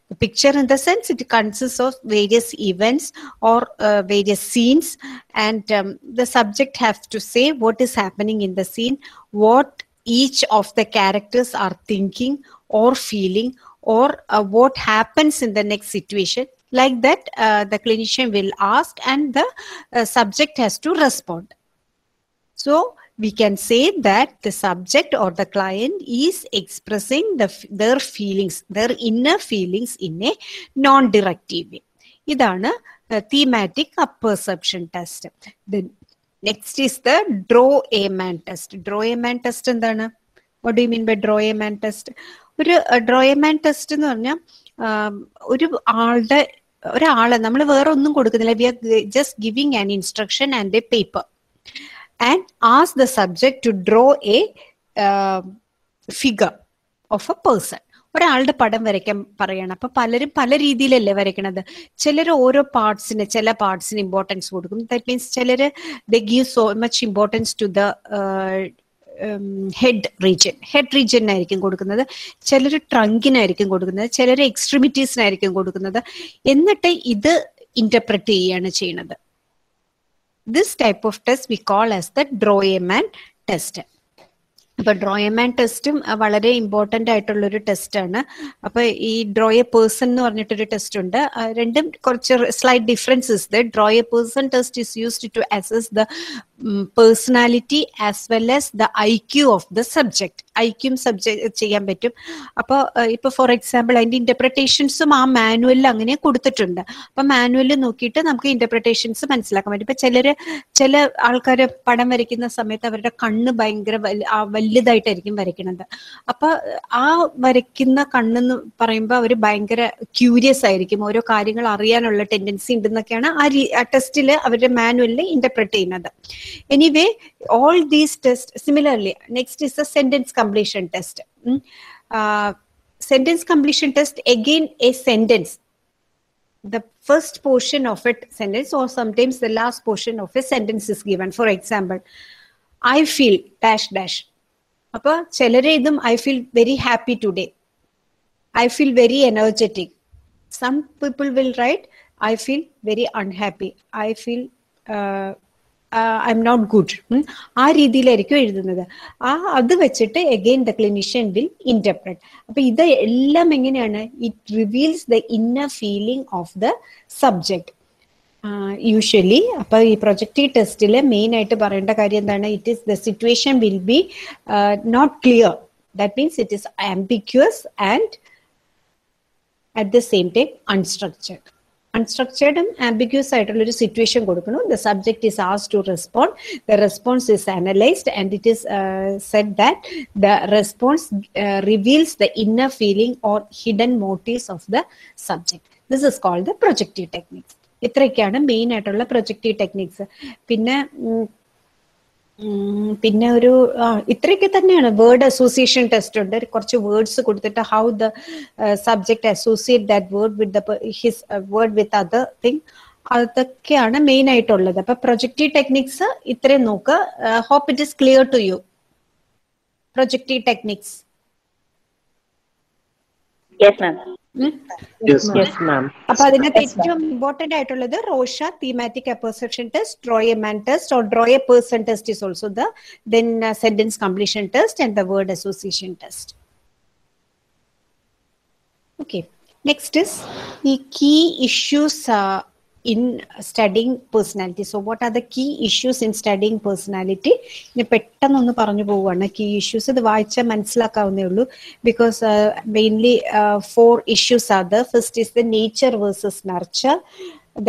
Speaker 1: The picture, in the sense, it consists of various events or uh, various scenes, and um, the subject have to say what is happening in the scene, what each of the characters are thinking or feeling or uh, what happens in the next situation like that uh, the clinician will ask and the uh, subject has to respond so we can say that the subject or the client is expressing the, their feelings their inner feelings in a non-directive way ഇതാണ് thematic apperception test then next is the draw a man test draw a man test എന്താണ് what you mean by draw a man test ഒരു draw a man test എന്ന് പറഞ്ഞാൽ um, ഒരു ആളുടെ ഒരാളെ നമ്മൾ വേറെ ഒന്നും കൊടുക്കുന്നില്ല we are just giving an instruction and a paper and as the subject to draw a figure of a person ഒരാളുടെ പടം വരയ്ക്കാൻ പറയണം അപ്പൊ പലരും പല രീതിയിലല്ലേ വരയ്ക്കണത് ചിലർ ഓരോ പാർട്സിന് ചില പാർട്സിന് ഇമ്പോർട്ടൻസ് കൊടുക്കും ദാറ്റ് മീൻസ് ചിലർ the give so much importance to the head region head റീജിയനായിരിക്കും കൊടുക്കുന്നത് ചിലർ ട്രങ്കിനായിരിക്കും കൊടുക്കുന്നത് ചിലർ എക്സ്ട്രിമിറ്റീസിനായിരിക്കും കൊടുക്കുന്നത് എന്നിട്ട് ഇത് ഇന്റർപ്രറ്റ് ചെയ്യുകയാണ് ചെയ്യുന്നത് this type of test we call as the draw a man test അപ്പൊ ഡ്രോയമാൻ ടെസ്റ്റും വളരെ ഇമ്പോർട്ടന്റ് ആയിട്ടുള്ള ഒരു ടെസ്റ്റ് ആണ് അപ്പൊ ഈ ഡ്രോയ പേഴ്സൺ എന്ന് പറഞ്ഞിട്ടൊരു ടെസ്റ്റ് ഉണ്ട് രണ്ടും കുറച്ച് slight difference differences draw a person test is used to assess the personality as well as the I Q of the subject I ക്യൂം സബ്ജക്ട് ചെയ്യാൻ പറ്റും അപ്പോൾ ഇപ്പൊ ഫോർ എക്സാമ്പിൾ അതിന്റെ ഇന്റർപ്രിട്ടേഷൻസും ആ മാനുവലിൽ അങ്ങനെ കൊടുത്തിട്ടുണ്ട് അപ്പൊ മാനുവലിൽ നോക്കിയിട്ട് നമുക്ക് ഇന്റർപ്രിട്ടേഷൻസ് മനസ്സിലാക്കാൻ പറ്റും ഇപ്പൊ ചിലര് ചില ആൾക്കാര് പടം വരയ്ക്കുന്ന സമയത്ത് അവരുടെ കണ്ണ് ഭയങ്കര വലുതായിട്ടായിരിക്കും വരയ്ക്കുന്നത് അപ്പോൾ ആ വരയ്ക്കുന്ന കണ്ണെന്ന് പറയുമ്പോൾ അവർ ഭയങ്കര ക്യൂരിയസ് ആയിരിക്കും ഓരോ കാര്യങ്ങൾ അറിയാനുള്ള ടെൻഡൻസി ഉണ്ടെന്നൊക്കെയാണ് ആ ടെസ്റ്റിൽ അവരുടെ മാനുവലിൽ ഇൻ്റർപ്രറ്റ് ചെയ്യുന്നത് Anyway, all these tests, similarly, next is the sentence completion test. Mm? Uh, sentence completion test, again, a sentence. The first portion of it, sentence, or sometimes the last portion of a sentence is given. For example, I feel dash dash. അപ്പോൾ ചിലരെ ഇതും I feel very I feel very energetic. Some people will write, I feel very unhappy. I feel uh, I M not good ആ രീതിയിലായിരിക്കും എഴുതുന്നത് ആ അത് വെച്ചിട്ട് again the clinician will interpret അപ്പൊ ഇത് എല്ലാം എങ്ങനെയാണ് it reveals the inner feeling of the subject usually അപ്പൊ ഈ പ്രൊജക്ടി ടെസ്റ്റില് മെയിൻ ആയിട്ട് പറയേണ്ട കാര്യം എന്താണ് it is the situation will be not clear that means it is ambiguous and at the same time unstructured അൺസ്ട്രക്ചേർഡും uh, uh, ആംബിഗ്യൂസ് ആയിട്ടുള്ള ഒരു സിറ്റുവേഷൻ കൊടുക്കുന്നു the subject is as to respond the response is analysed and it is set that the response reveals the inner feeling or hidden motives of the subject this is called the projective techniques ഇത്രയൊക്കെയാണ് main ആയിട്ടുള്ള projective techniques പിന്നെ പിന്നെ ഒരു ഇത്രയൊക്കെ തന്നെയാണ് word association test ഉണ്ട് കുറച്ച് words കൊടുത്തിട്ട് how the subject associate that word with his word with other thing അതൊക്കെയാണ് മെയിൻ ആയിട്ടുള്ളത് അപ്പൊ പ്രൊജക്റ്റീവ് ടെക്നിക്സ് ഇത്രയും നോക്ക് hope it is clear to you projective techniques yes ma'am yes ma'am അപ്പൊ അതിനകത്ത് ഏറ്റവും ഇമ്പോർട്ടന്റ് ആയിട്ടുള്ളത് Rorschach thematic apperception test draw a man test or draw a person test is also the then sentence completion test and the word association test okay next is ഈ key issues in studying personality so what are the key issues in studying personality ne pettanu onnu paranju povana key issues idu vaichcha manasilakkavune ullu because uh, mainly uh, four issues are the first is the nature versus nurture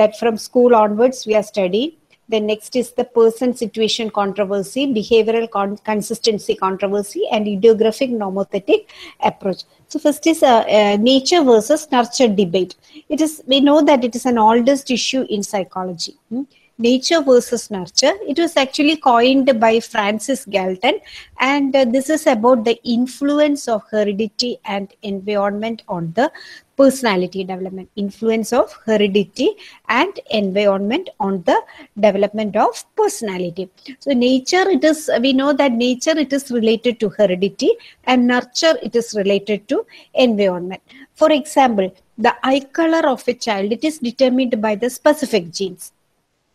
Speaker 1: that from school onwards we are studying the next is the person situation controversy, behavioral con- consistency controversy, and ideographic nomothetic approach. So first is a, uh, a uh, nature versus nurture debate. It is we know that it is an oldest issue in psychology. Hmm? nature versus nurture it was actually coined by Francis galton and uh, this is about the influence of heredity and environment on the personality development, influence of heredity and environment on the development of personality. So nature, it is, we know that nature, it is related to heredity and nurture, it is related to environment. For example, the eye color of a child, it is determined by the specific genes.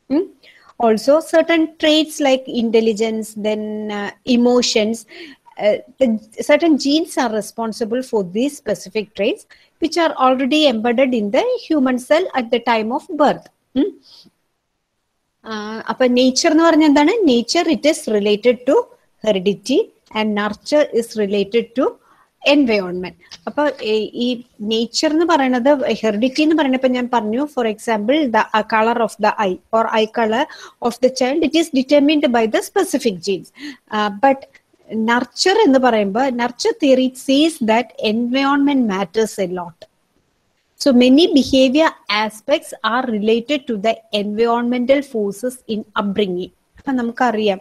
Speaker 1: Hmm? also certain traits like intelligence then uh, emotions uh, the, certain genes are responsible for these specific traits, which are already embedded in the human cell at the time of birth. Hmm? Uh, അപ്പൊ nature എന്ന് പറഞ്ഞ എന്താണ് nature it is related to heredity and nurture is related to environment അപ്പൊ ഈ nature എന്ന് പറയുന്നത് heredity എന്ന് പറയുന്നത് ഞാൻ പറഞ്ഞു for example the colour of the eye or eye colour of the child it is determined by the specific genes but nurture എന്ന് പറയുമ്പോൾ നർച്ചർ തിയറി സീസ് that environment matters a lot so many behaviour aspects are related to the എൻവയോൺമെന്റൽ forces in upbringing അപ്പൊ നമുക്കറിയാം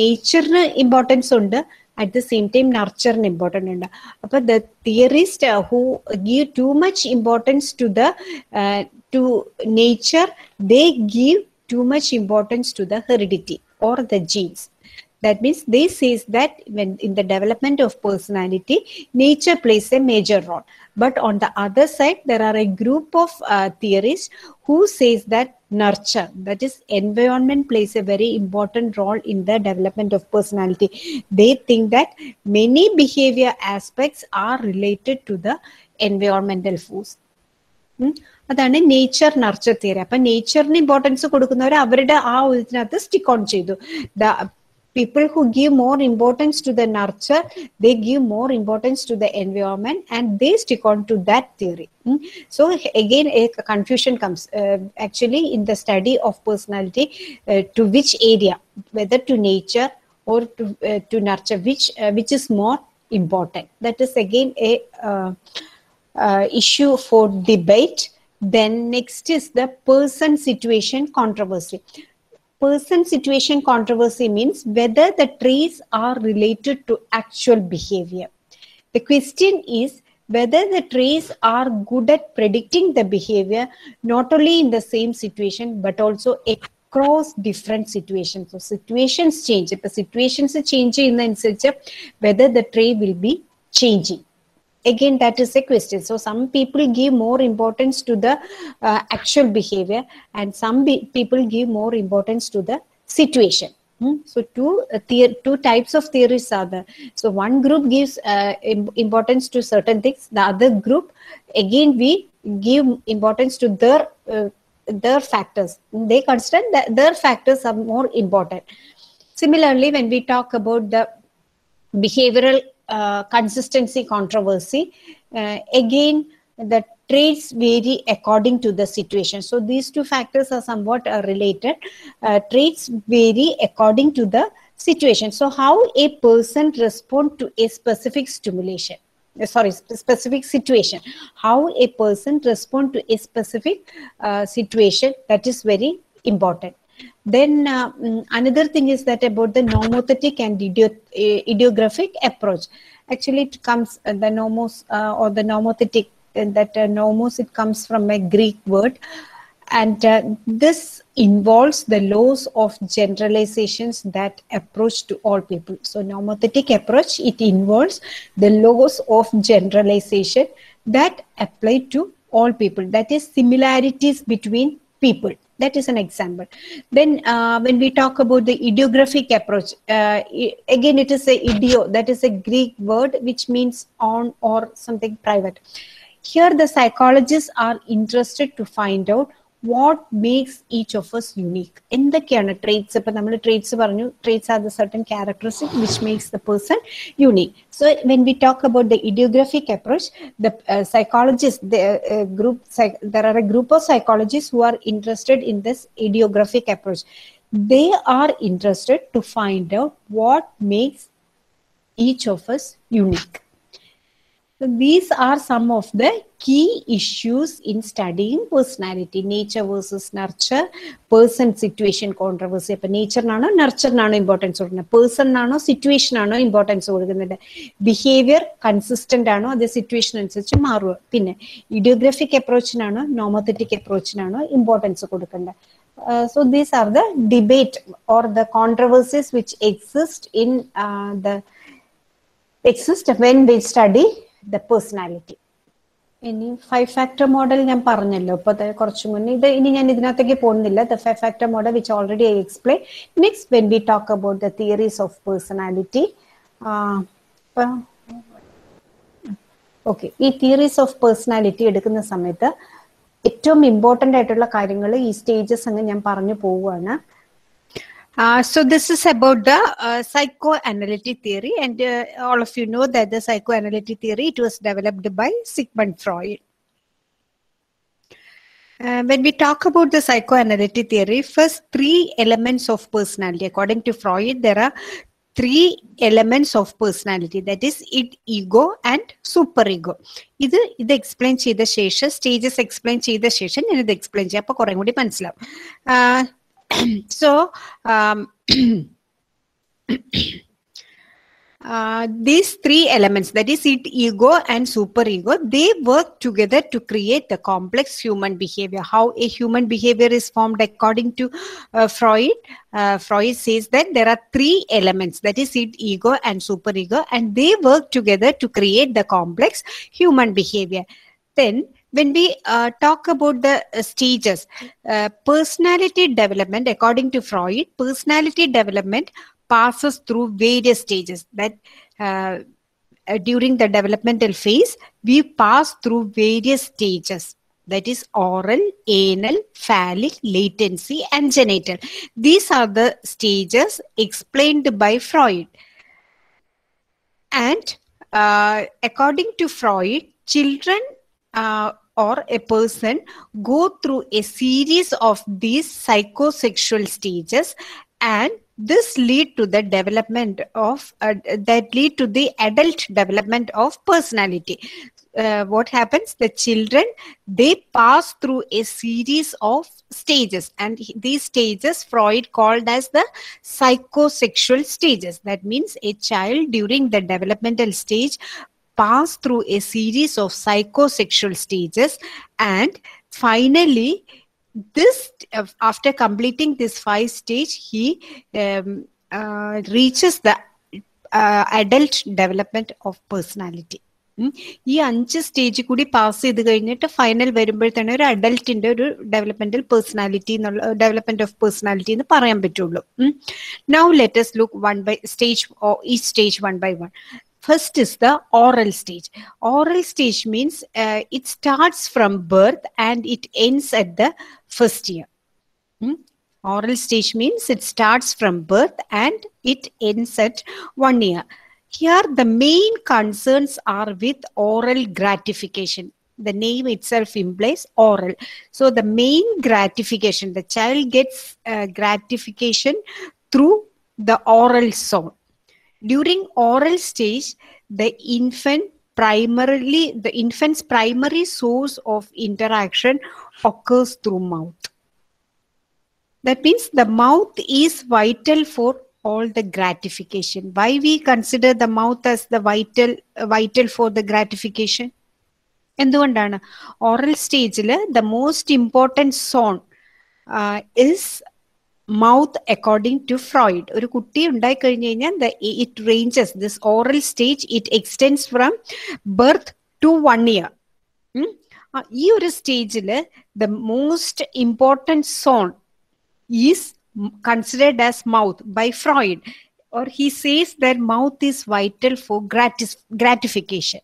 Speaker 1: നേച്ചറിന് importance ഉണ്ട് at the same time നർച്ചറിന് important ഉണ്ട് അപ്പൊ the theorist who give too much importance to the two nature they give too much importance to the heredity or the genes That means they says that when in the development of personality, nature plays a major role. But on the other side, there are a group of uh, theorists who says that nurture that is environment plays a very important role in the development of personality they think that many behavior aspects are related to the environmental force hmm? അതാണ് nature nurture theory അപ്പൊ നേച്ചറിന് importance കൊടുക്കുന്നവർ അവരുടെ ആ ഇതിനകത്ത് stick on ചെയ്തു people who give more importance to the nurture they give more importance to the environment and they stick on to that theory hmm? so again a confusion comes uh, actually in the study of personality uh, to which area whether to nature or to, uh, to nurture which uh, which is more important that is again a uh, uh, issue for debate then next is the person situation controversy person situation controversy means whether the traits are related to actual behavior. The question is whether the traits are good at predicting the behavior, not only in the same situation, but also across different situations. So situations change. If situations are changing, then whether the trait will be changing again that is a question so some people give more importance to the uh, actual behavior and some be people give more importance to the situation hmm? so two uh, two types of theories are there so one group gives uh, Im importance to certain things the other group again we give importance to their uh, their factors they consider that their factors are more important similarly when we talk about the behavioral uh, consistency controversy. Uh, again, the traits vary according to the situation. So these two factors are somewhat uh, related. Uh, traits vary according to the situation. So how a person respond to a specific stimulation sorry specific situation how a person respond to a specific uh, situation that is very important then uh, mm, another thing is that about the nomothetic and ideographic approach. Actually, it comes uh, the nomos uh, or the nomothetic uh, that uh, nomos it comes from a Greek word, and uh, this involves the laws of generalizations that approach to all people so nomothetic approach it involves the laws of generalization that apply to all people that is similarities between people that is an example then uh, when we talk about the ideographic approach uh, again it is a idio. that is a greek word which means on or something private here the psychologists are interested to find out what makes each of us unique എന്തൊക്കെയാണ് traits ഇപ്പം നമ്മൾ traits പറഞ്ഞു traits are the certain characteristic which makes the person unique so when we talk about the idiographic approach the psychologist group there are a group of psychologist who are interested in this idiographic approach they are interested to find out what makes each of us unique So these are some of the key issues in studying personality. Nature versus nurture, person situation controversy അപ്പം നേച്ചറിനാണോ നർച്ചറിനാണോ importance കൊടുക്കുന്നത് പേഴ്സണിനാണോ സിറ്റുവേഷനാണോ importance കൊടുക്കുന്നത് behaviour consistent ആണോ അത് situation അനുസരിച്ച് മാറുക പിന്നെ ഇഡിയോഗ്രഫിക് അപ്രോച്ചിനാണോ നോമത്തറ്റിക് അപ്രോച്ചിനാണോ ഇമ്പോർട്ടൻസ് കൊടുക്കേണ്ടത് Uh, so these are the debate or the controversies which exist in uh, the exist when we study the personality ഇനി ഫൈവ് ഫാക്ടർ മോഡൽ ഞാൻ പറഞ്ഞല്ലോ ഇപ്പൊ കുറച്ചു മുന്നേ ഇത് ഇനി ഞാൻ ഇതിനകത്തേക്ക് പോകുന്നില്ല the five factor model which already I explain next when we talk about the theories of personality okay ഈ തിയറീസ് ഓഫ് പേഴ്സണാലിറ്റി എടുക്കുന്ന സമയത്ത് ഏറ്റവും ഇമ്പോർട്ടൻ്റ് ആയിട്ടുള്ള കാര്യങ്ങൾ ഈ സ്റ്റേജസ് അങ്ങ് ഞാൻ പറഞ്ഞു പോവുകയാണ് Uh, so this is about the uh, psychoanalytic theory and uh, all of you know that the psychoanalytic theory it was developed by Sigmund Freud. Uh, when we talk about the psychoanalytic theory, first three elements of personality. According to Freud, there are three elements of personality that is it ego and super explain ഇത് ഇത് explain ചെയ്ത ശേഷം stages explain ചെയ്ത ശേഷം ഞാനിത് explain ചെയ്യാം അപ്പോൾ കുറേ കൂടി മനസ്സിലാവും uh, so um, uh, these three elements that is it ego and superego they work together to create the complex human behavior how a human behavior is formed according to uh, freud uh, freud says that there are three elements that is it ego and superego and they work together to create the complex human behavior then when we uh, talk about the uh, stages uh, personality development according to freud personality development passes through various stages that uh, uh, during the developmental phase we pass through various stages that is oral anal phallic latency and genital these are the stages explained by freud and uh, according to freud children uh, or a person go through a series of these psychosexual stages and this lead to the development of uh, that lead to the adult development of personality uh, what happens the children they pass through a series of stages and these stages freud called as the psychosexual stages that means a child during the developmental stage pass through a series of psychosexual stages and finally this after completing this five stage he um, uh, reaches the uh, adult development of personality ഈ അഞ്ച് stage കൂടി pass ചെയ്ത് കഴിഞ്ഞിട്ട് final വരുമ്പോഴത്തേനെ ഒരു അഡൽട്ടിന്റെ ഒരു developmental personality എന്നുള്ള development of personality എന്ന് പറയാൻ പറ്റുള്ളൂ now let's look one by stage ഈ stage one by one First is the oral stage. Oral stage means uh, it starts from birth and it ends at the first year. Hmm? Oral stage means it starts from birth and it ends at one year. Here, the main concerns are with oral gratification. The name itself implies oral. So, the main gratification, the child gets uh, gratification through the oral zone. During oral stage, the infant primarily the infant's primary source of interaction occurs through mouth. That means the mouth is vital for all the gratification. Why we consider the mouth as the vital vital for the gratification? എന്തുകൊണ്ടാണ് oral സ്റ്റേജിൽ the most important zone is mouth according to Freud ഒരു കുട്ടി ഉണ്ടായി കഴിഞ്ഞു കഴിഞ്ഞാൽ it ranges this oral stage it extends from birth to one year ഈ ഒരു സ്റ്റേജിൽ the most important zone is considered as mouth by Freud or he says the mouth is vital for gratis gratification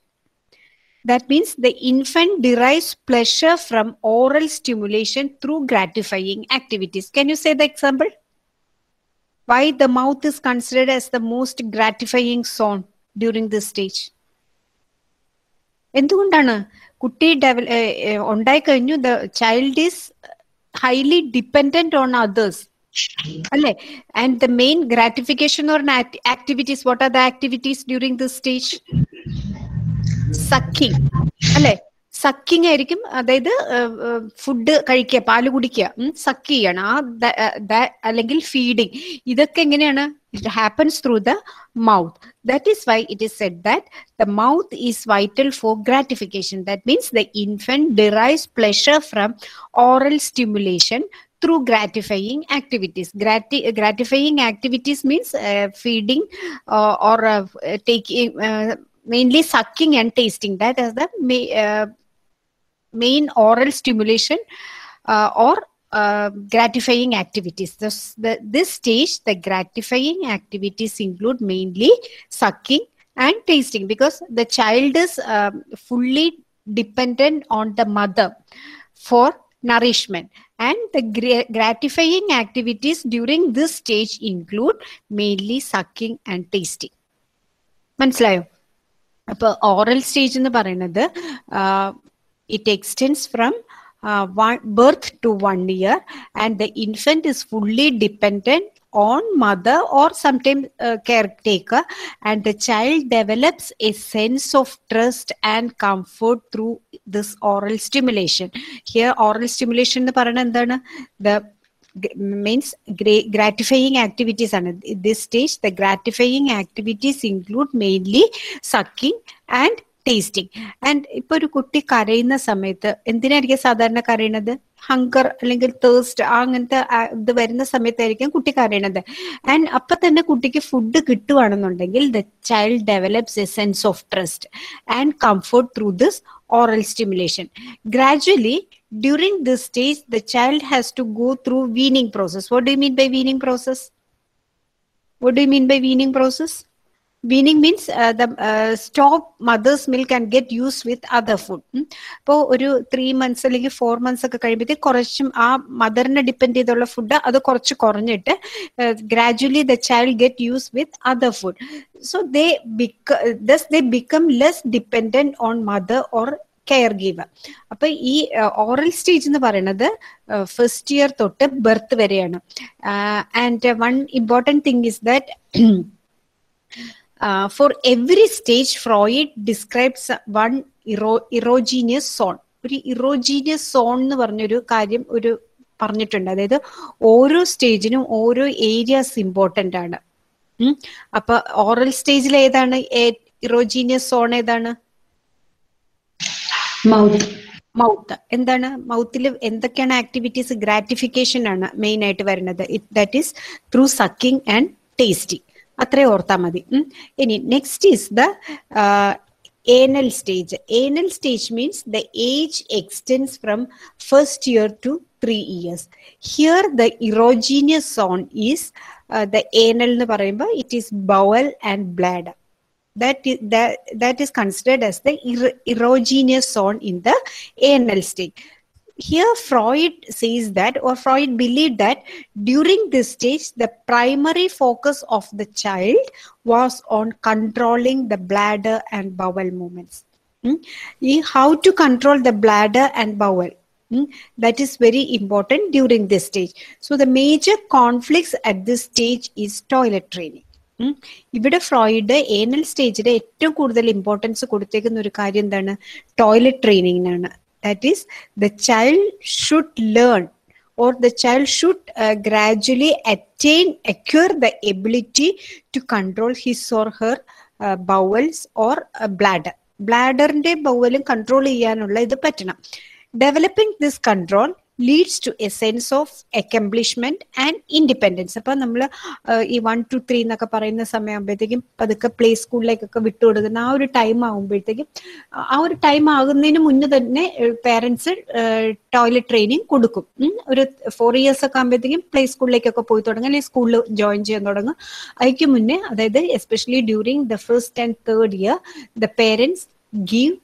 Speaker 1: that means the infant derives pleasure from oral stimulation through gratifying activities. Can you say the example? Why the mouth is considered as the most gratifying zone during this stage? എന്തുകൊണ്ടാണ് കുട്ടി ഡെവൽ ഉണ്ടായി കഴിഞ്ഞു the child is highly dependent on others അല്ലേ and the main gratification or activities what are the activities during this stage sucking അല്ലെ sucking ആയിരിക്കും അതായത് food കഴിക്കുക പാല് കുടിക്കുക സക്ക് ചെയ്യണം ആ അല്ലെങ്കിൽ ഫീഡിങ് ഇതൊക്കെ എങ്ങനെയാണ് it happens through the mouth that is why it is said that the mouth is vital for gratification that means the infant derives pleasure from oral stimulation through gratifying activities grati gratifying activities means feeding or taking mainly sucking and tasting. That is the ma uh, main oral stimulation uh, or uh, gratifying activities. This, the, this stage, the gratifying activities include mainly sucking and tasting because the child is um, fully dependent on the mother for nourishment. And the gratifying activities during this stage include mainly sucking and tasting. Manslayo. അപ്പോൾ oral stage എന്ന് പറയുന്നത് it extends from birth to one year, and the infant is fully dependent on mother or sometimes uh, caretaker and the child develops a sense of trust and comfort through this oral stimulation here oral stimulation the the means gratifying activities and this stage the gratifying activities include mainly sucking and tasting and ഇപ്പൊ ഒരു കുട്ടി കരയുന്ന സമയത്ത് എന്തിനായിരിക്കും സാധാരണ കരയണത് hunger അല്ലെങ്കിൽ thirst അങ്ങനത്തെ ഇത് വരുന്ന സമയത്തായിരിക്കും കുട്ടി കരയണത് ആൻഡ് അപ്പൊ തന്നെ കുട്ടിക്ക് ഫുഡ് കിട്ടുവാണെന്നുണ്ടെങ്കിൽ the child develops a sense of trust and comfort through this oral stimulation gradually during this stage the child has to go through weaning process what do mean by weaning process what do mean by weaning process weaning means the stop mother's milk and get use with other food ഇപ്പോൾ ഒരു three months അല്ലെങ്കിൽ four months ഒക്കെ കഴിയുമ്പോഴത്തേക്ക് കുറച്ചും ആ മദറിനെ depend ചെയ്തുള്ള food അത് കുറച്ച് കുറഞ്ഞിട്ട് gradually the child get use with other food so they ബിക്ക thus they become less dependent on mother or care giver അപ്പൊ ഈ ഓറൽ സ്റ്റേജ് എന്ന് പറയുന്നത് ഫസ്റ്റ് ഇയർ തൊട്ട് ബർത്ത് വരെയാണ് and one important thing is that Uh, for every stage, Freud describes one ഇറോ erogenous zone ഒരു erogenous zone എന്ന് പറഞ്ഞൊരു കാര്യം ഒരു പറഞ്ഞിട്ടുണ്ട് അതായത് ഓരോ സ്റ്റേജിനും ഓരോ ഏരിയാസ് ഇമ്പോർട്ടൻ്റ് ആണ് അപ്പൊ ഓറൽ സ്റ്റേജിൽ ഏതാണ് ഇറോജീനിയസ് സോൺ ഏതാണ് മൗത്ത് എന്താണ് മൗത്തിൽ എന്തൊക്കെയാണ് ആക്ടിവിറ്റീസ് ഗ്രാറ്റിഫിക്കേഷൻ ആണ് മെയിൻ ആയിട്ട് വരുന്നത് it that is through sucking and tasting അത്രയും ഓർത്താൽ മതി ഇനി next is the anal stage. Anal stage means the age extends from first year to three years. Here the erogenous zone is the anal എന്ന് പറയുമ്പോൾ it is bowel and bladder. That is, that, that is considered as the erogenous zone in the anal stage. here freud says that or freud believed that during this stage the primary focus of the child was on controlling the bladder and bowel movements hmm? how to control the bladder and bowel mm? that is very important during this stage so the major conflicts at this stage is toilet training ഇവിടെ Freud anal സ്റ്റേജിൽ ഏറ്റവും കൂടുതൽ importance കൊടുത്തേക്കുന്ന ഒരു കാര്യം എന്താണ് toilet ട്രെയിനിങ്ങിനാണ് That is, the child should learn or the child should uh, gradually attain, acquire the ability to control his or her uh, bowels or uh, bladder. Bladder control. ബൗവലും control like the പറ്റണം Developing this control. Leads to a sense of accomplishment and independence അപ്പൊ നമ്മൾ ഈ one two three എന്നൊക്കെ പറയുന്ന സമയമാകുമ്പോഴത്തേക്കും പതുക്കെ play സ്കൂളിലേക്കൊക്കെ വിട്ടുകൊടുക്കുന്ന ആ ഒരു ടൈം ആകുമ്പോഴത്തേക്കും ആ ഒരു ടൈം ആകുന്നതിന് മുന്നേ തന്നെ പേരൻസ് ടോയ്ലറ്റ് ട്രെയിനിങ് കൊടുക്കും ഒരു ഫോർ ഇയേഴ്സ് ഒക്കെ ആകുമ്പോഴത്തേക്കും പ്ലേ സ്കൂളിലേക്കൊക്കെ പോയി തുടങ്ങും അല്ലെങ്കിൽ സ്കൂളിൽ ജോയിൻ ചെയ്യാൻ തുടങ്ങും അതിക്ക് മുന്നേ അതായത് especially during the first and third year the parents give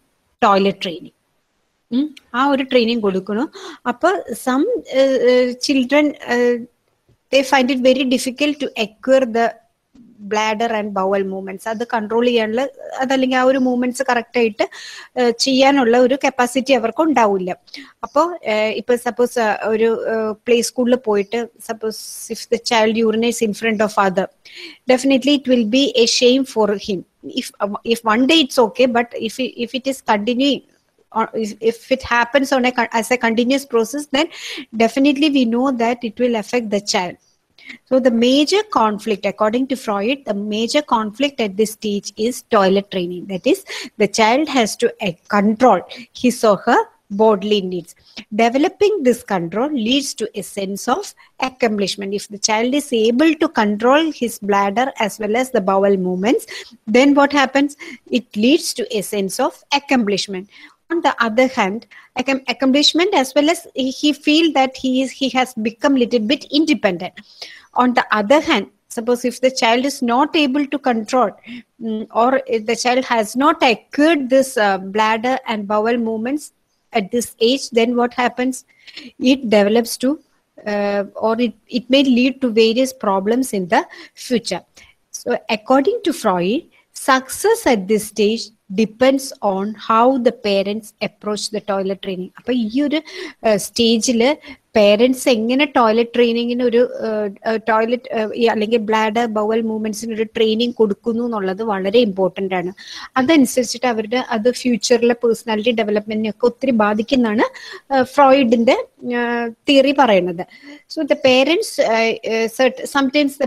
Speaker 1: toilet training ആ ഒരു ട്രെയിനിങ് കൊടുക്കണം അപ്പൊ some children they find it very difficult to acquire the bladder and bowel movements അത് കൺട്രോൾ ചെയ്യാനുള്ള അതല്ലെങ്കിൽ ആ ഒരു മൂവ്മെന്റ്സ് കറക്റ്റ് ആയിട്ട് ചെയ്യാനുള്ള ഒരു കപ്പാസിറ്റി അവർക്ക് ഉണ്ടാവില്ല അപ്പോൾ ഇപ്പൊ സപ്പോസ് ഒരു പ്ലേ സ്കൂളിൽ പോയിട്ട് suppose if the child യൂറിനൈസ് in front of other definitely it will be a shame for him if if one day it's okay but if if it is continue if, if it happens on a as a continuous process then definitely we know that it will affect the child so the major conflict according to freud the major conflict at this stage is toilet training that is the child has to eh, control his or her bodily needs. Developing this control leads to a sense of accomplishment. If the child is able to control his bladder as well as the bowel movements, then what happens? It leads to a sense of accomplishment on the other hand accomplishment as well as he feel that he is he has become little bit independent on the other hand suppose if the child is not able to control mm, or if the child has not acquired this uh, bladder and bowel movements at this age then what happens it develops to uh, or it, it may lead to various problems in the future so according to freud success at this stage depends on how the parents approach the toilet training അപ്പൊ ഈ ഒരു സ്റ്റേജിൽ parents എങ്ങനെ toilet ട്രെയിനിങ്ങിന് ഒരു toilet അല്ലെങ്കിൽ ബ്ലാഡ് bowel മൂവ്മെന്റ്സിന് ഒരു training കൊടുക്കുന്നു എന്നുള്ളത് വളരെ ഇമ്പോർട്ടന്റ് ആണ് അതനുസരിച്ചിട്ട് അവരുടെ അത് ഫ്യൂച്ചറിലെ പേഴ്സണാലിറ്റി ഡെവലപ്മെന്റിനെ ഒക്കെ ഒത്തിരി ബാധിക്കുന്നതാണ് ഫ്രോയിഡിന്റെ തിയറി പറയുന്നത് so the parents sometimes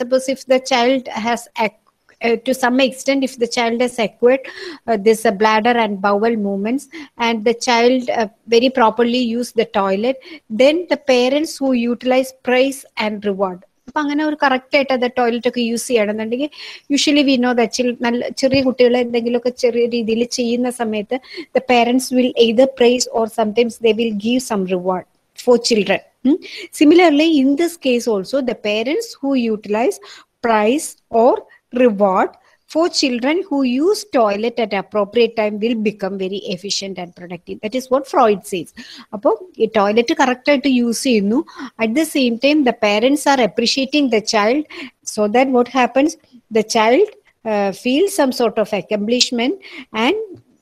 Speaker 1: suppose if the child has act uh, to some extent if the child has acquired uh, this uh, bladder and bowel movements and the child uh, very properly use the toilet then the parents who utilize praise and reward അപ്പം അങ്ങനെ ഒരു correct ആയിട്ട് അത് toilet ഒക്കെ use ചെയ്യണമെന്നുണ്ടെങ്കിൽ usually we know the നല്ല ചെറിയ കുട്ടികൾ എന്തെങ്കിലുമൊക്കെ ചെറിയ രീതിയിൽ ചെയ്യുന്ന സമയത്ത് the parents will either praise or സംസ് the will give some reward for children similarly in this case also the parents who utilise praise or reward for children who use toilet at appropriate time will become very efficient and productive. That is what Freud says. about a toilet character to use, You at the same time, the parents are appreciating the child. So that what happens, the child uh, feels some sort of accomplishment, and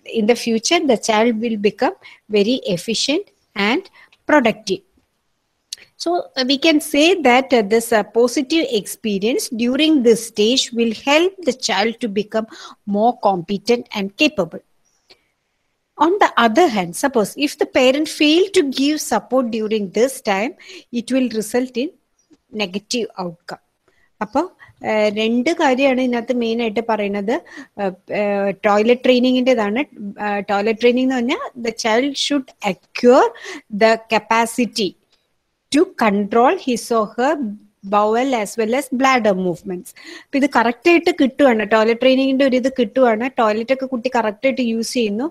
Speaker 1: in the future, the child will become very efficient and productive. So we can say that this positive experience during this stage will help the child to become more competent and capable. On the other hand, suppose if the parent fail to give support during this time, it will result in negative outcome. അപ്പോൾ രണ്ട് കാര്യമാണ് ഇതിനകത്ത് main ആയിട്ട് പറയുന്നത് toilet ട്രെയിനിങ്ങിൻ്റെതാണ് toilet training എന്ന് പറഞ്ഞാൽ the child should acquire the capacity to control his or her bowel as well as bladder movements അപ്പൊ ഇത് കറക്റ്റ് ആയിട്ട് കിട്ടുവാണ് ടോയ്ലറ്റ് ട്രെയിനിങ്ങിന്റെ ഒരു ഇത് കിട്ടുവാണ് ടോയ്ലറ്റ് ഒക്കെ കുട്ടി കറക്റ്റ് ആയിട്ട് യൂസ് ചെയ്യുന്നു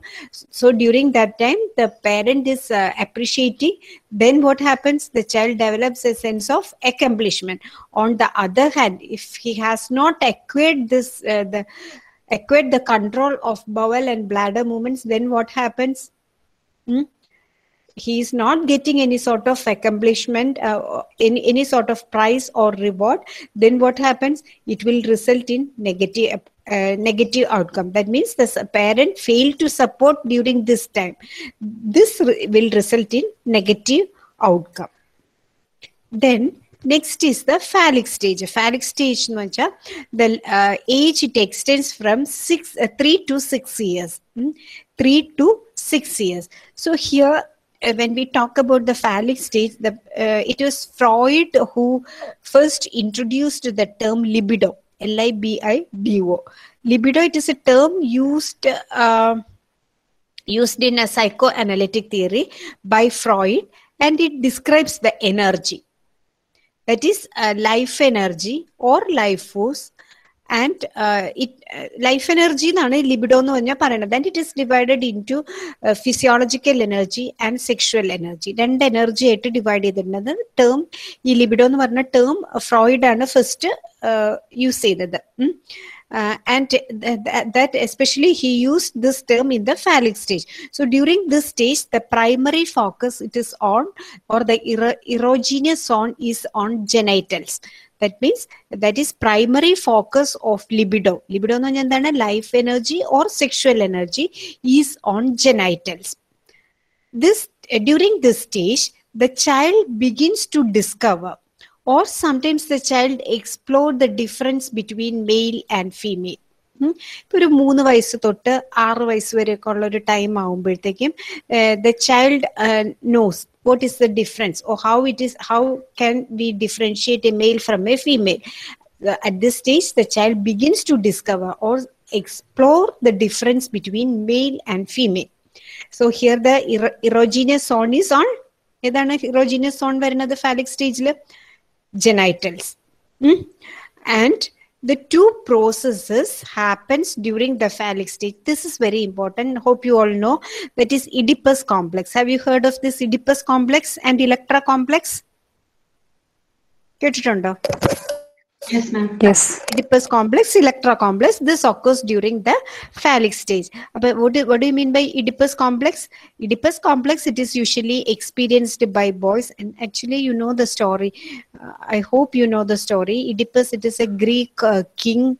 Speaker 1: so during that time the parent is appreciating then what happens the child develops a sense of accomplishment on the other hand if he has not acquired this the acquire the control of bowel and bladder movements, then what happens? Mm? he's not getting any sort of accomplishment uh, in any sort of prize or reward then what happens it will result in negative uh, negative outcome that means the parent failed to support during this time this re- will result in negative outcome then next is the phallic stage phallic stage the uh, age it extends from 6 uh, 3 to 6 years mm? 3 to 6 years so here uh, when we talk about the phallic stage, the, uh, it was Freud who first introduced the term libido, L-I-B-I-D-O. Libido, it is a term used uh, used in a psychoanalytic theory by Freud, and it describes the energy that is uh, life energy or life force and life energy എന്നാണ് libido എന്ന് പറഞ്ഞാൽ പറയുന്നത് and it is divided into physiological energy and sexual energy രണ്ട് energy ആയിട്ട് divide ചെയ്തിരുന്നത് term ഈ libido എന്ന് പറഞ്ഞ ടേം ഫ്രോയിഡ് ആണ് ഫസ്റ്റ് യൂസ് ചെയ്തത് Uh, and th- th- that especially he used this term in the phallic stage so during this stage the primary focus it is on or the er- erogenous zone is on genitals that means that is primary focus of libido libido എന്ന് പറഞ്ഞാൽ എന്താണ് life energy or sexual energy is on genitals this during this stage the child begins to discover or സംസ് the child explore the difference between male and female ഇപ്പൊ ഒരു മൂന്ന് വയസ്സ് തൊട്ട് ആറ് വയസ്സ് വരെയൊക്കെ ഉള്ള ഒരു ടൈം ആകുമ്പോഴത്തേക്കും the child knows what is the difference or how it is how can we differentiate a male from a female at this stage the child begins to discover or explore the difference between male and female so here the er- erogenous zone is on ഏതാണ് erogenous zone വരുന്നത് phallic സ്റ്റേജിൽ genitals and the two processes happens during the phallic stage this is very important hope you all know that is oedipus complex have you heard of this oedipus complex and electra complex കേട്ടിട്ടുണ്ടോ Yes, ma'am. Yes. Oedipus complex, Electra complex. This occurs during the phallic stage. But what do, what do you mean by Oedipus complex? Oedipus complex, it is usually experienced by boys. And actually, you know the story. Uh, I hope you know the story. Oedipus, it is a Greek uh, king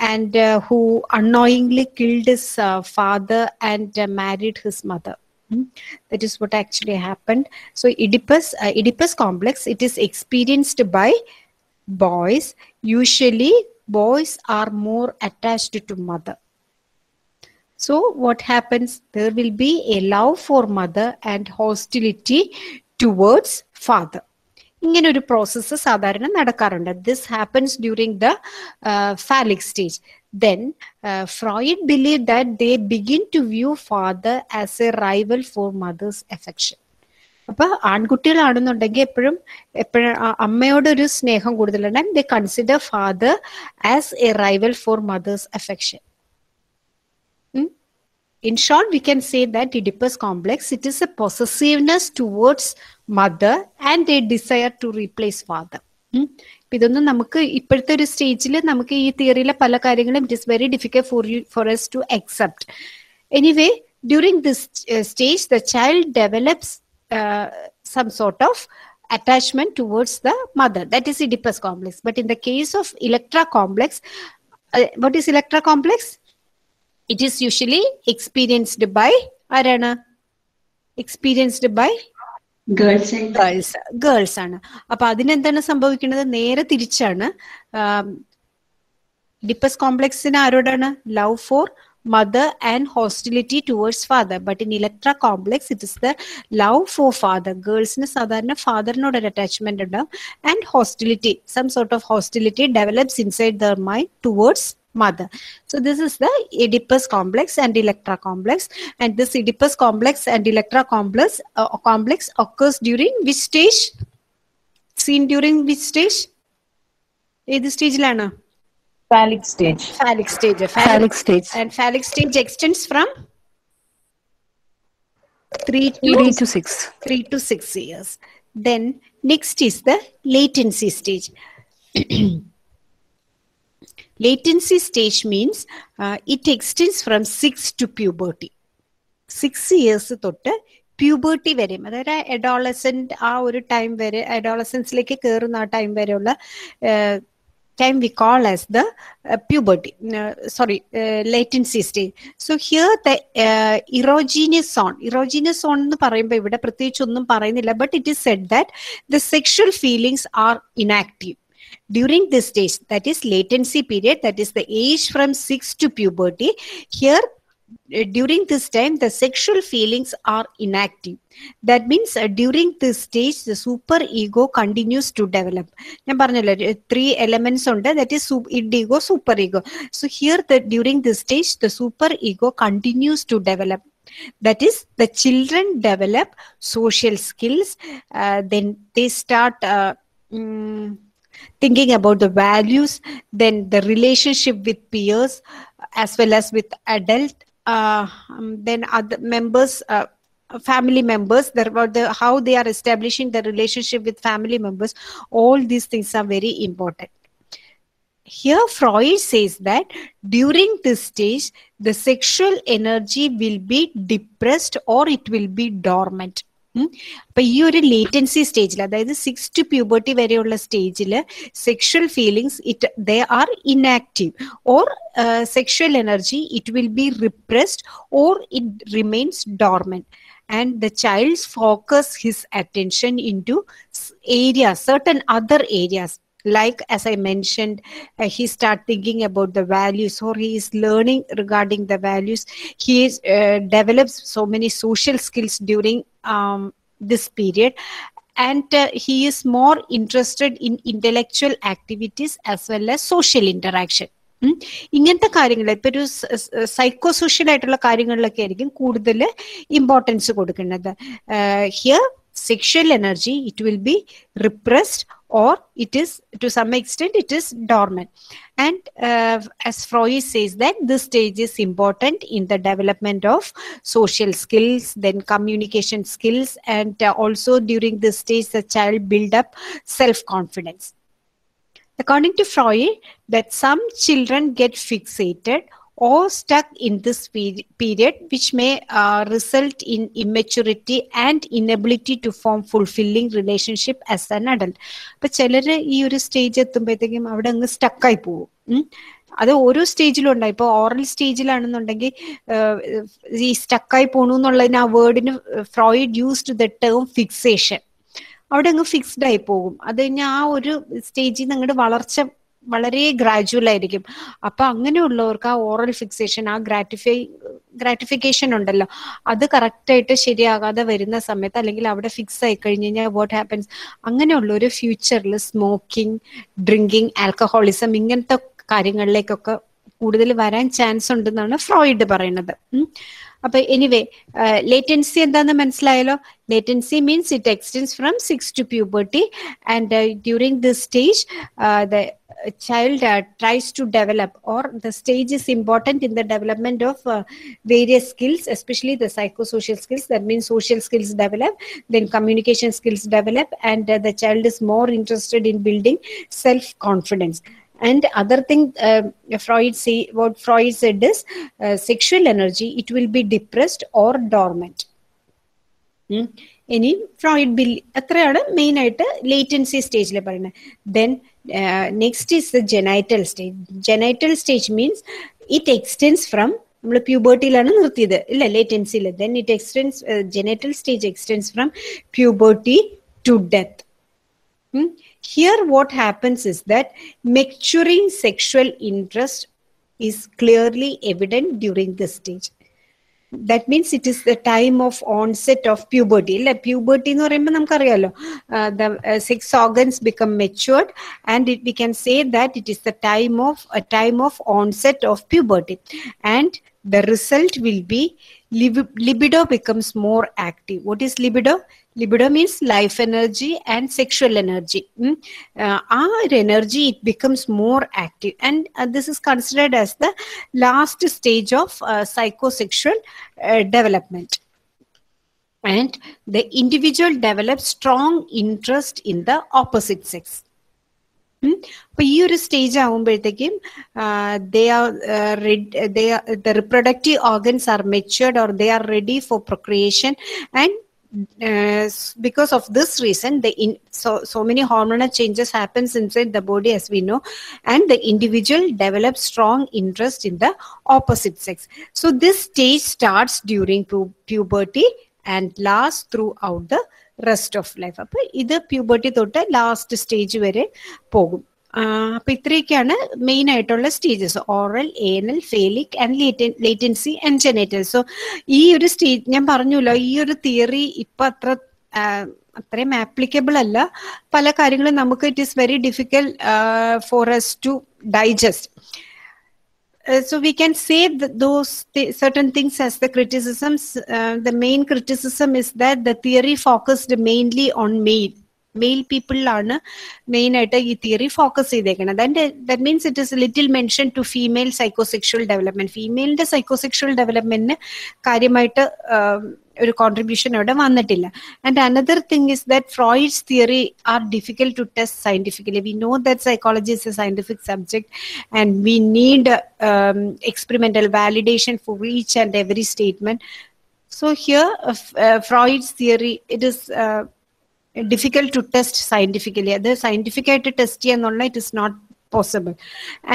Speaker 1: and uh, who unknowingly killed his uh, father and uh, married his mother. Hmm? That is what actually happened. So Oedipus, uh, Oedipus complex, it is experienced by boys usually boys are more attached to mother so what happens there will be a love for mother and hostility towards father ഇങ്ങനെ ഒരു process സാധാരണ നടക്കാറുണ്ട് this happens during the phallic stage then Freud believe that they begin to view father as a rival for mother's affection. അപ്പൊ ആൺകുട്ടികളാണെന്നുണ്ടെങ്കിൽ എപ്പോഴും എപ്പോഴും അമ്മയോട് ഒരു സ്നേഹം കൂടുതലുണ്ടാകും the consider father as a rival for mother's affection in short we can say that Oedipus complex it is a possessiveness towards mother and a desire to replace father ഇതൊന്നും നമുക്ക് ഇപ്പോഴത്തെ ഒരു സ്റ്റേജിൽ നമുക്ക് ഈ തിയറിയിലെ പല കാര്യങ്ങളും it is very difficult for you for us to accept anyway during this stage the child develops uh, some sort of attachment towards the mother. That is Oedipus complex. But in the case of Electra complex, uh, what is Electra complex? It is usually experienced by Arana. Experienced by girls. Girls. Girls. ആണ് അപ്പൊ അതിനെന്താണ് സംഭവിക്കുന്നത് നേരെ തിരിച്ചാണ് Oedipus കോംപ്ലക്സിന് ആരോടാണ് love for mother and hostility towards father. But in Electra complex, it is the love for father. Girls സാധാരണ father ഒരു attachment attachment and hostility. Some sort of hostility develops inside their mind towards mother. So this is the Oedipus complex and Electra complex. And this Oedipus complex and Electra complex uh, complex occurs during which stage? Seen during which stage? ഏത് സ്റ്റേജിലാണ് Phallic stage. Phallic stage. Phallic, phallic stage. And phallic stage extends from? 3 to, three to 6. 3 to 6 years. Then next is the latency stage. latency stage means uh, it extends from 6 to puberty. 6 years തൊട്ട് puberty വരെയും അതായത് adolescent ആ ഒരു time വരെ അഡോളസൻസിലേക്ക് കയറുന്ന ആ time വരെയുള്ള time we call as the uh, puberty, uh, sorry, uh, latency stage. So here the uh, erogenous zone, erogenous zone but it is said that the sexual feelings are inactive. during this stage that is latency period that is the age from 6 to puberty here uh, during this time the sexual feelings are inactive that means uh, during this stage the super ego continues to develop three elements under that is ഉണ്ട് that is IndiGo super ego so here the during this stage the super ego that is the children develop social skills uh, then they start uh, mm, thinking about the values then the relationship with peers as well as with adult uh, um, then other members uh, family members there about the how they are establishing the relationship with family members all these things are very important here freud says that during this stage the sexual energy will be depressed or it will be dormant അപ്പൊ ഈ ഒരു latency സ്റ്റേജിൽ അതായത് six to puberty വരെയുള്ള സ്റ്റേജിൽ sexual feelings it the are inactive or sexual energy it will be repressed or it remains dormant the child's focus his attention in to area certain other areas like as i mentioned uh, he start thinking about the values or he is learning regarding the values he is, uh, develops so many social skills during um, this period and uh, he is more interested in intellectual activities as well as social interaction ഇങ്ങനത്തെ കാര്യങ്ങൾ ഇപ്പൊ ഒരു psychosocial ആയിട്ടുള്ള കാര്യങ്ങളിലൊക്കെ ആയിരിക്കും കൂടുതൽ importance കൊടുക്കുന്നത് here sexual energy, it will be repressed or it is to some extent it is dormant and uh, as freud says that this stage is important in the development of social skills then communication skills and uh, also during this stage the child build up self confidence according to freud that some children get fixated or stuck in this pe- period, which may uh, result in immaturity and inability to form fulfilling relationship as an adult. അപ്പം ചിലർ ഈ ഒരു stage എത്തുമ്പോഴത്തേക്കും അവിടെ അങ്ങ് സ്റ്റക്കായി പോകും അത് ഓരോ സ്റ്റേജിലും ഉണ്ടായി ഇപ്പോൾ ഓറൽ സ്റ്റേജിലാണെന്നുണ്ടെങ്കിൽ ഈ സ്റ്റക്കായി പോണു എന്നുള്ളതിന് ആ വേർഡിന് Freud used the term fixation അവിടെ അങ്ങ് ഫിക്സ്ഡ് ആയി പോകും അത് കഴിഞ്ഞ് ആ ഒരു സ്റ്റേജിൽ നിന്ന് അങ്ങോട്ട് വളർച്ച വളരെ ഗ്രാജുവൽ ആയിരിക്കും അപ്പൊ അങ്ങനെയുള്ളവർക്ക് ആ ഓറൽ ഫിക്സേഷൻ ആ ഗ്രാറ്റിഫൈ ഗ്രാറ്റിഫിക്കേഷൻ ഉണ്ടല്ലോ അത് കറക്റ്റായിട്ട് ശരിയാകാതെ വരുന്ന സമയത്ത് അല്ലെങ്കിൽ അവിടെ ഫിക്സ് ആയി കഴിഞ്ഞ് കഴിഞ്ഞാൽ വാട്ട് ഹാപ്പൻസ് അങ്ങനെയുള്ള ഒരു ഫ്യൂച്ചറിൽ സ്മോക്കിംഗ് ഡ്രിങ്കിങ് ആൽക്കഹോളിസം ഇങ്ങനത്തെ കാര്യങ്ങളിലേക്കൊക്കെ കൂടുതൽ വരാൻ ചാൻസ് ഉണ്ടെന്നാണ് ഫ്രോയിഡ് പറയുന്നത് അപ്പോൾ എനിവേ ലേറ്റൻസി എന്താണെന്ന് മനസ്സിലായല്ലോ latency means it extends from six to puberty and during this stage the child tries to develop or the stage is important in the development of various skills especially the psycho social skills that means social skills develop then communication skills develop and the child is more interested in building self confidence and other thing uh, freud say what freud said is uh, sexual energy it will be depressed or dormant hmm? ഇനി Freud ബിൽ അത്രയാണ് main ആയിട്ട് latency സ്റ്റേജിൽ പറയുന്നത് then next is the genital stage genital stage means it extends from നമ്മൾ പ്യൂബേർട്ടിയിലാണ് നിർത്തിയത് ഇല്ല ലേറ്റൻസിയിൽ then it extends genital stage extends from puberty to death here what happens is that maturing sexual interest is clearly evident during this stage that means it is the time of onset of puberty like puberty no uh, the uh, sex organs become matured and we can say that it is the time of a time of onset of puberty and the result will be libido becomes more active what is libido libido means life energy and sexual energy mm? uh, our energy it becomes more active and uh, this is considered as the last stage of uh, psychosexual uh, development and the individual develops strong interest in the opposite sex അപ്പോൾ hmm? ഈ ഒരു stage ആകുമ്പോഴത്തേക്കും they are they the reproductive organs are matured or they are ready for procreation and uh, because of this reason the in, so so many hormonal changes happens inside the body as we know and the individual develops strong interest in the opposite sex so this stage starts during pu- puberty and lasts throughout the rest of life. Life അപ്പോൾ puberty puberty last stage stage വരെ അപ്പൊ ഇത്രയൊക്കെയാണ് main ആയിട്ടുള്ള stages oral anal phallic and latency and genital so ഈ ഒരു stage ഞാൻ പറഞ്ഞല്ലോ ഈ ഒരു തിയറി ഇപ്പൊ അത്ര അത്രയും ആപ്ലിക്കബിൾ അല്ല പല കാര്യങ്ങളും നമുക്ക് it is very difficult for us to digest so we can say that those th- certain things as the criticisms uh, the main criticism is that the theory focused mainly on male male പീപ്പിളിലാണ് main ആയിട്ട് ഈ theory focus ചെയ്തേക്കുന്നത് and that means it is little mention to female psychosexual development ഫീമെയിലിന്റെ psychosexual ഡെവലപ്മെന്റിന് കാര്യമായിട്ട് uh, ഒരു contribution അവിടെ വന്നിട്ടില്ല and another thing is that Freud's theory are difficult to test scientifically we know that psychology is a scientific subject and we need experimental validation for each and every statement so here Freud's theory it is difficult to test scientifically. The scientific test and it is not possible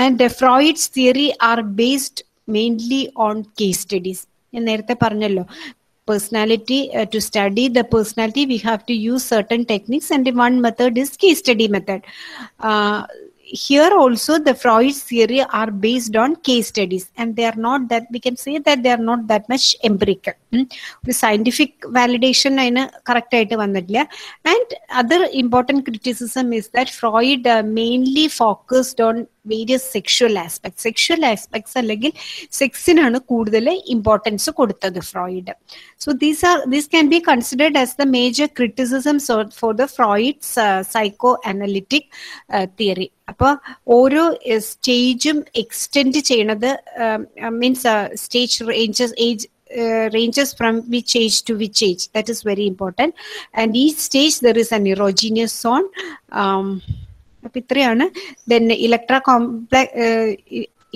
Speaker 1: and Freud's theory are based mainly on case studies. ഞാൻ നേരത്തെ personality uh, to study the personality we have to use certain techniques and one method is case study method uh, here also the Freud's theory are based on case studies and they are not that we can say that they are not that much empirical hmm? The scientific validation അതിന് a ആയിട്ട് and other important criticism is that freud Freud uh, mainly focused on. Various sexual aspect sexual aspects അല്ലെങ്കിൽ സെക്സിനാണ് കൂടുതൽ importance കൊടുത്തത് Freud so these are these can be considered as the major criticisms for the Freud's psycho analytic theory അപ്പോൾ ഓരോ സ്റ്റേജും extend ചെയ്യണത് means stage ranges age Uh, ranges from which age to which age. That is very important. And each stage there is an erogenous zone. Um, അപ്പൊ ഇത്രയാണ് then Electra complex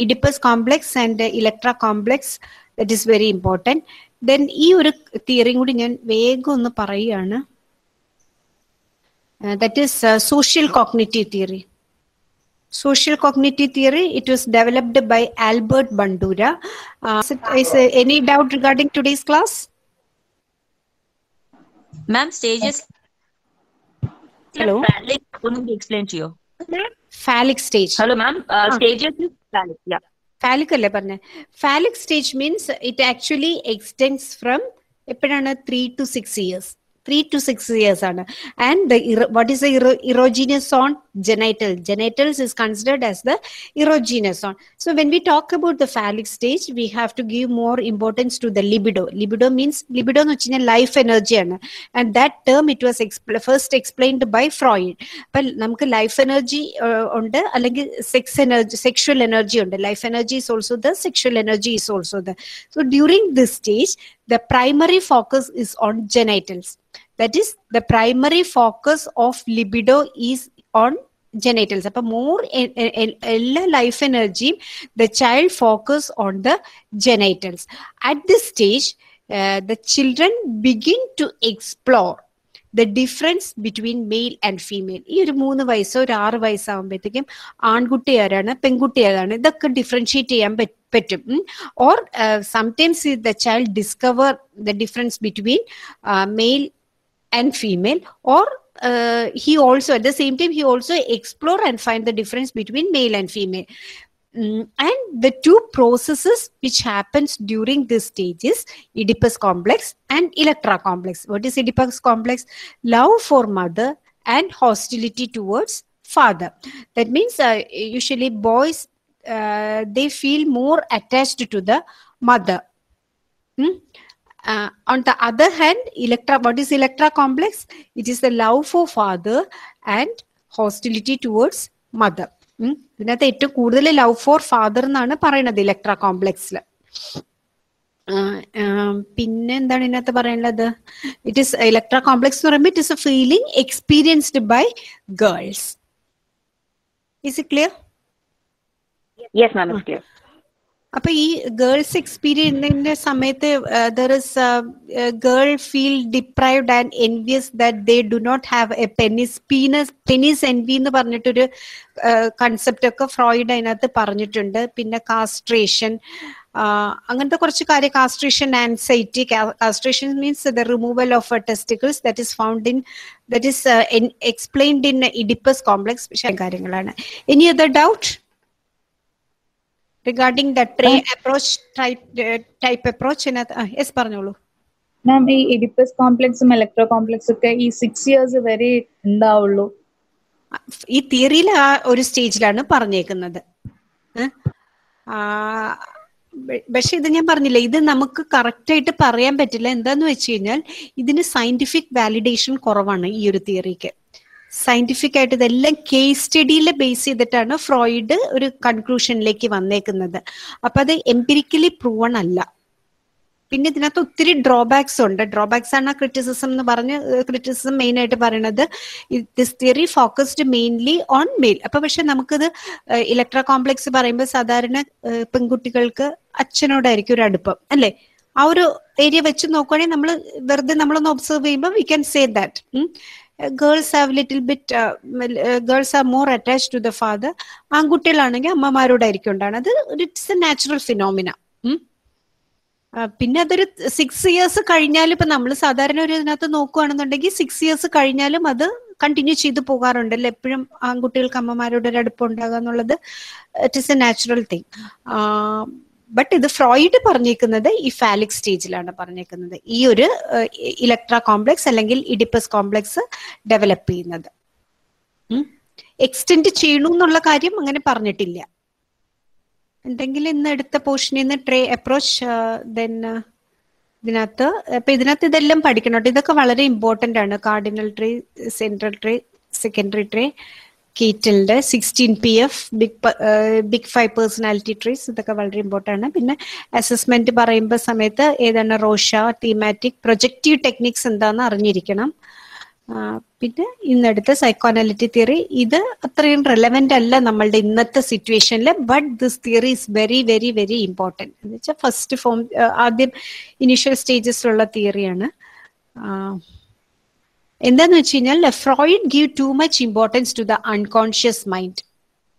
Speaker 1: Oedipus complex and Electra complex that is very important then ഈ ഒരു തിയറിയും കൂടി ഞാൻ വേഗം ഒന്ന് പറയുകയാണ് that is social cognitive theory social cognitive theory it was developed by albert bandura uh, is, uh, any doubt regarding today's class ma'am stages Hello. Phallic couldn't be explained to you. Phallic stage. Hello, ma'am. Uh, ah. Stages is phallic. Yeah. Phallic അല്ലേ പറഞ്ഞ phallic stage means it actually extends from എപ്പോഴാണ് three to six years three to six years ആണ് and what is erogenous zone genital genitals is considered as the erogenous zone so when we talk about the phallic stage we have to give more importance to the libido libido means libido nochina life energy and that term it was first explained by freud but namku life energy under uh, sex energy sexual energy under life energy is also the sexual energy is also the so during this stage the primary focus is on genitals that is the primary focus of libido is on genitals അപ്പൊ more എല്ലാ life എനർജിയും the child focus on the genitals at this stage the children begin to explore the difference between male and female ഈ ഒരു മൂന്ന് വയസ്സോ ഒരു ആറ് വയസ്സാകുമ്പോഴത്തേക്കും ആൺകുട്ടി ആരാണ് പെൺകുട്ടി ആരാണ് ഇതൊക്കെ ഡിഫറൻഷിയേറ്റ് ചെയ്യാൻ പറ്റും or sometimes the child discover the difference between male and female or uh, he also at the same time he also explore and find the difference between male and female mm, and the two processes which happens during this stage is oedipus complex and electra complex what is oedipus complex love for mother and hostility towards father that means uh, usually boys uh, they feel more attached to the mother mm? Uh, on the other hand, Electra, what is Electra complex? It is the love for father and hostility towards mother. Hmm? ഇതിനകത്ത് ഏറ്റവും കൂടുതൽ love for father എന്നാണ് പറയണത് Electra കോംപ്ലക്സിൽ പിന്നെ എന്താണ് ഇതിനകത്ത് പറയാനുള്ളത് ഇറ്റ് ഇസ് ഇലക്ട്ര കോംപ്ലക്സ് എന്ന് പറയുമ്പോൾ it is a feeling experienced by girls is it clear yes ma'am clear അപ്പൊ ഈ ഗേൾസ് എക്സ്പീരിയൻസിന്റെ സമയത്ത് there is girl feel deprived and envious that they do not have a penis penis penis envy എന്ന് പറഞ്ഞിട്ടൊരു concept uh, ഒക്കെ Freud അതിനകത്ത് പറഞ്ഞിട്ടുണ്ട് പിന്നെ കാസ്ട്രേഷൻ uh, അങ്ങനത്തെ കുറച്ച് കാര്യം castration anxiety castration means the removal of testicles that is found in that is explained in Oedipus complex കാര്യങ്ങളാണ് any other doubt regarding the trait approach type type approach S പറഞ്ഞോളൂ ma'am ഈ Oedipus കോംപ്ലക്സും electro കോംപ്ലക്സും ഒക്കെ ഈ six years വരെ ഉണ്ടാവുള്ളൂ ഈ തിയറിയിൽ ആ ഒരു സ്റ്റേജിലാണ് പറഞ്ഞേക്കുന്നത് പക്ഷെ ഇത് ഞാൻ പറഞ്ഞില്ല ഇത് നമുക്ക് കറക്റ്റ് ആയിട്ട് പറയാൻ പറ്റില്ല എന്താന്ന് വെച്ച് കഴിഞ്ഞാൽ ഇതിന് സയന്റിഫിക് വാലിഡേഷൻ കുറവാണ് ഈ ഒരു തിയറിക്ക് സയന്റിഫിക് ആയിട്ട് ഇതെല്ലാം കേസ് സ്റ്റഡിയിൽ ബേസ് ചെയ്തിട്ടാണ് ഫ്രോയിഡ് ഒരു കൺക്ലൂഷനിലേക്ക് വന്നേക്കുന്നത് അപ്പൊ അത് എംപിരിക്കലി പ്രൂവൺ അല്ല പിന്നെ ഇതിനകത്ത് ഒത്തിരി ഡ്രോബാക്സ് ഉണ്ട് ഡ്രോബാക്സ് ആണ് ക്രിറ്റിസിസം എന്ന് പറഞ്ഞ് ക്രിറ്റിസിസം മെയിൻ ആയിട്ട് പറയണത് this theory focused mainly on male അപ്പൊ പക്ഷെ നമുക്കിത് ഇലക്ട്ര കോംപ്ലക്സ് പറയുമ്പോൾ സാധാരണ പെൺകുട്ടികൾക്ക് അച്ഛനോടായിരിക്കും ഒരു അടുപ്പം അല്ലേ ആ ഒരു ഏരിയ വെച്ച് നോക്കുവാണെങ്കിൽ നമ്മൾ വെറുതെ നമ്മളൊന്ന് ഒബ്സർവ് ചെയ്യുമ്പോൾ we can say that girls have little bit girls are more attach to the father ആൺകുട്ടികളാണെങ്കിൽ അമ്മമാരോടായിരിക്കും ഉണ്ടാണ് അത് ഇറ്റ്സ് എ നാച്ചുറൽ ഫിനോമിന പിന്നെ അതൊരു സിക്സ് ഇയേഴ്സ് കഴിഞ്ഞാലും ഇപ്പൊ നമ്മൾ സാധാരണ ഒരു ഇതിനകത്ത് നോക്കുകയാണെന്നുണ്ടെങ്കിൽ സിക്സ് ഇയേഴ്സ് കഴിഞ്ഞാലും അത് കണ്ടിന്യൂ ചെയ്തു പോകാറുണ്ടല്ലോ എപ്പോഴും ആൺകുട്ടികൾക്ക് അമ്മമാരോട് ഒരു അടുപ്പം ഉണ്ടാകുക എന്നുള്ളത് it is a natural thing but ഇത് ഫ്രോയിഡ് പറഞ്ഞേക്കുന്നത് ഈ ഫാലിക് സ്റ്റേജിലാണ് പറഞ്ഞേക്കുന്നത് ഈ ഒരു ഇലക്ട്ര കോംപ്ലക്സ് അല്ലെങ്കിൽ ഇഡിപ്പസ് കോംപ്ലക്സ് ഡെവലപ്പ് ചെയ്യുന്നത് എക്സ്റ്റെൻഡ് ചെയ്യണു എന്നുള്ള കാര്യം അങ്ങനെ പറഞ്ഞിട്ടില്ല എന്തെങ്കിലും ഇന്ന് എടുത്ത പോർഷനിൽ നിന്ന് ട്രേ അപ്രോച്ച് ദെൻ ഇതിനകത്ത് അപ്പൊ ഇതിനകത്ത് ഇതെല്ലാം പഠിക്കണം ഇതൊക്കെ വളരെ ഇമ്പോർട്ടന്റ് ആണ് cardinal trait central trait secondary trait കീറ്റലിൻ്റെ sixteen P F big big five personality traits ഇതൊക്കെ വളരെ ഇമ്പോർട്ടൻ്റ് ആണ് പിന്നെ അസസ്മെന്റ് പറയുമ്പോൾ സമയത്ത് ഏതാണ് റോഷ തീമാറ്റിക് പ്രൊജക്റ്റീവ് ടെക്നിക്സ് എന്താണെന്ന് അറിഞ്ഞിരിക്കണം പിന്നെ ഇന്നെടുത്ത സൈക്കോനാലിറ്റി തിയറി ഇത് അത്രയും റെലവെന്റ് അല്ല നമ്മളുടെ ഇന്നത്തെ സിറ്റുവേഷനിൽ but this theory is very very very important എന്ന് വെച്ചാൽ ഫസ്റ്റ് ഫോം ആദ്യം ഇനീഷ്യൽ സ്റ്റേജസിലുള്ള തിയറിയാണ് എന്താന്ന് വെച്ച് കഴിഞ്ഞാൽ Freud give too much importance to the unconscious mind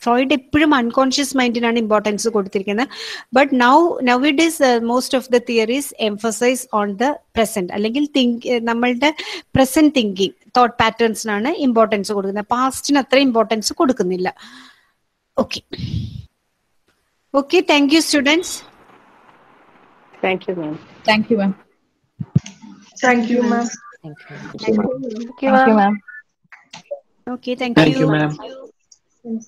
Speaker 1: Freud എപ്പോഴും അൺകോൺഷ്യസ് മൈൻഡിനാണ് ഇമ്പോർട്ടൻസ് കൊടുത്തിരിക്കുന്നത് but now now it is most of the theories emphasise on the present അല്ലെങ്കിൽ തിങ്ക് uh, നമ്മളുടെ പ്രസന്റ് തിങ്കിങ് തോട്ട് പാറ്റേൺസിനാണ് ഇമ്പോർട്ടൻസ് കൊടുക്കുന്നത് പാസ്റ്റിന് അത്ര importance കൊടുക്കുന്നില്ല okay okay thank you students thank you ma'am thank you ma'am thank you ma'am Thank you. Thank you, ma'am. Okay, thank, thank you. you ma'am.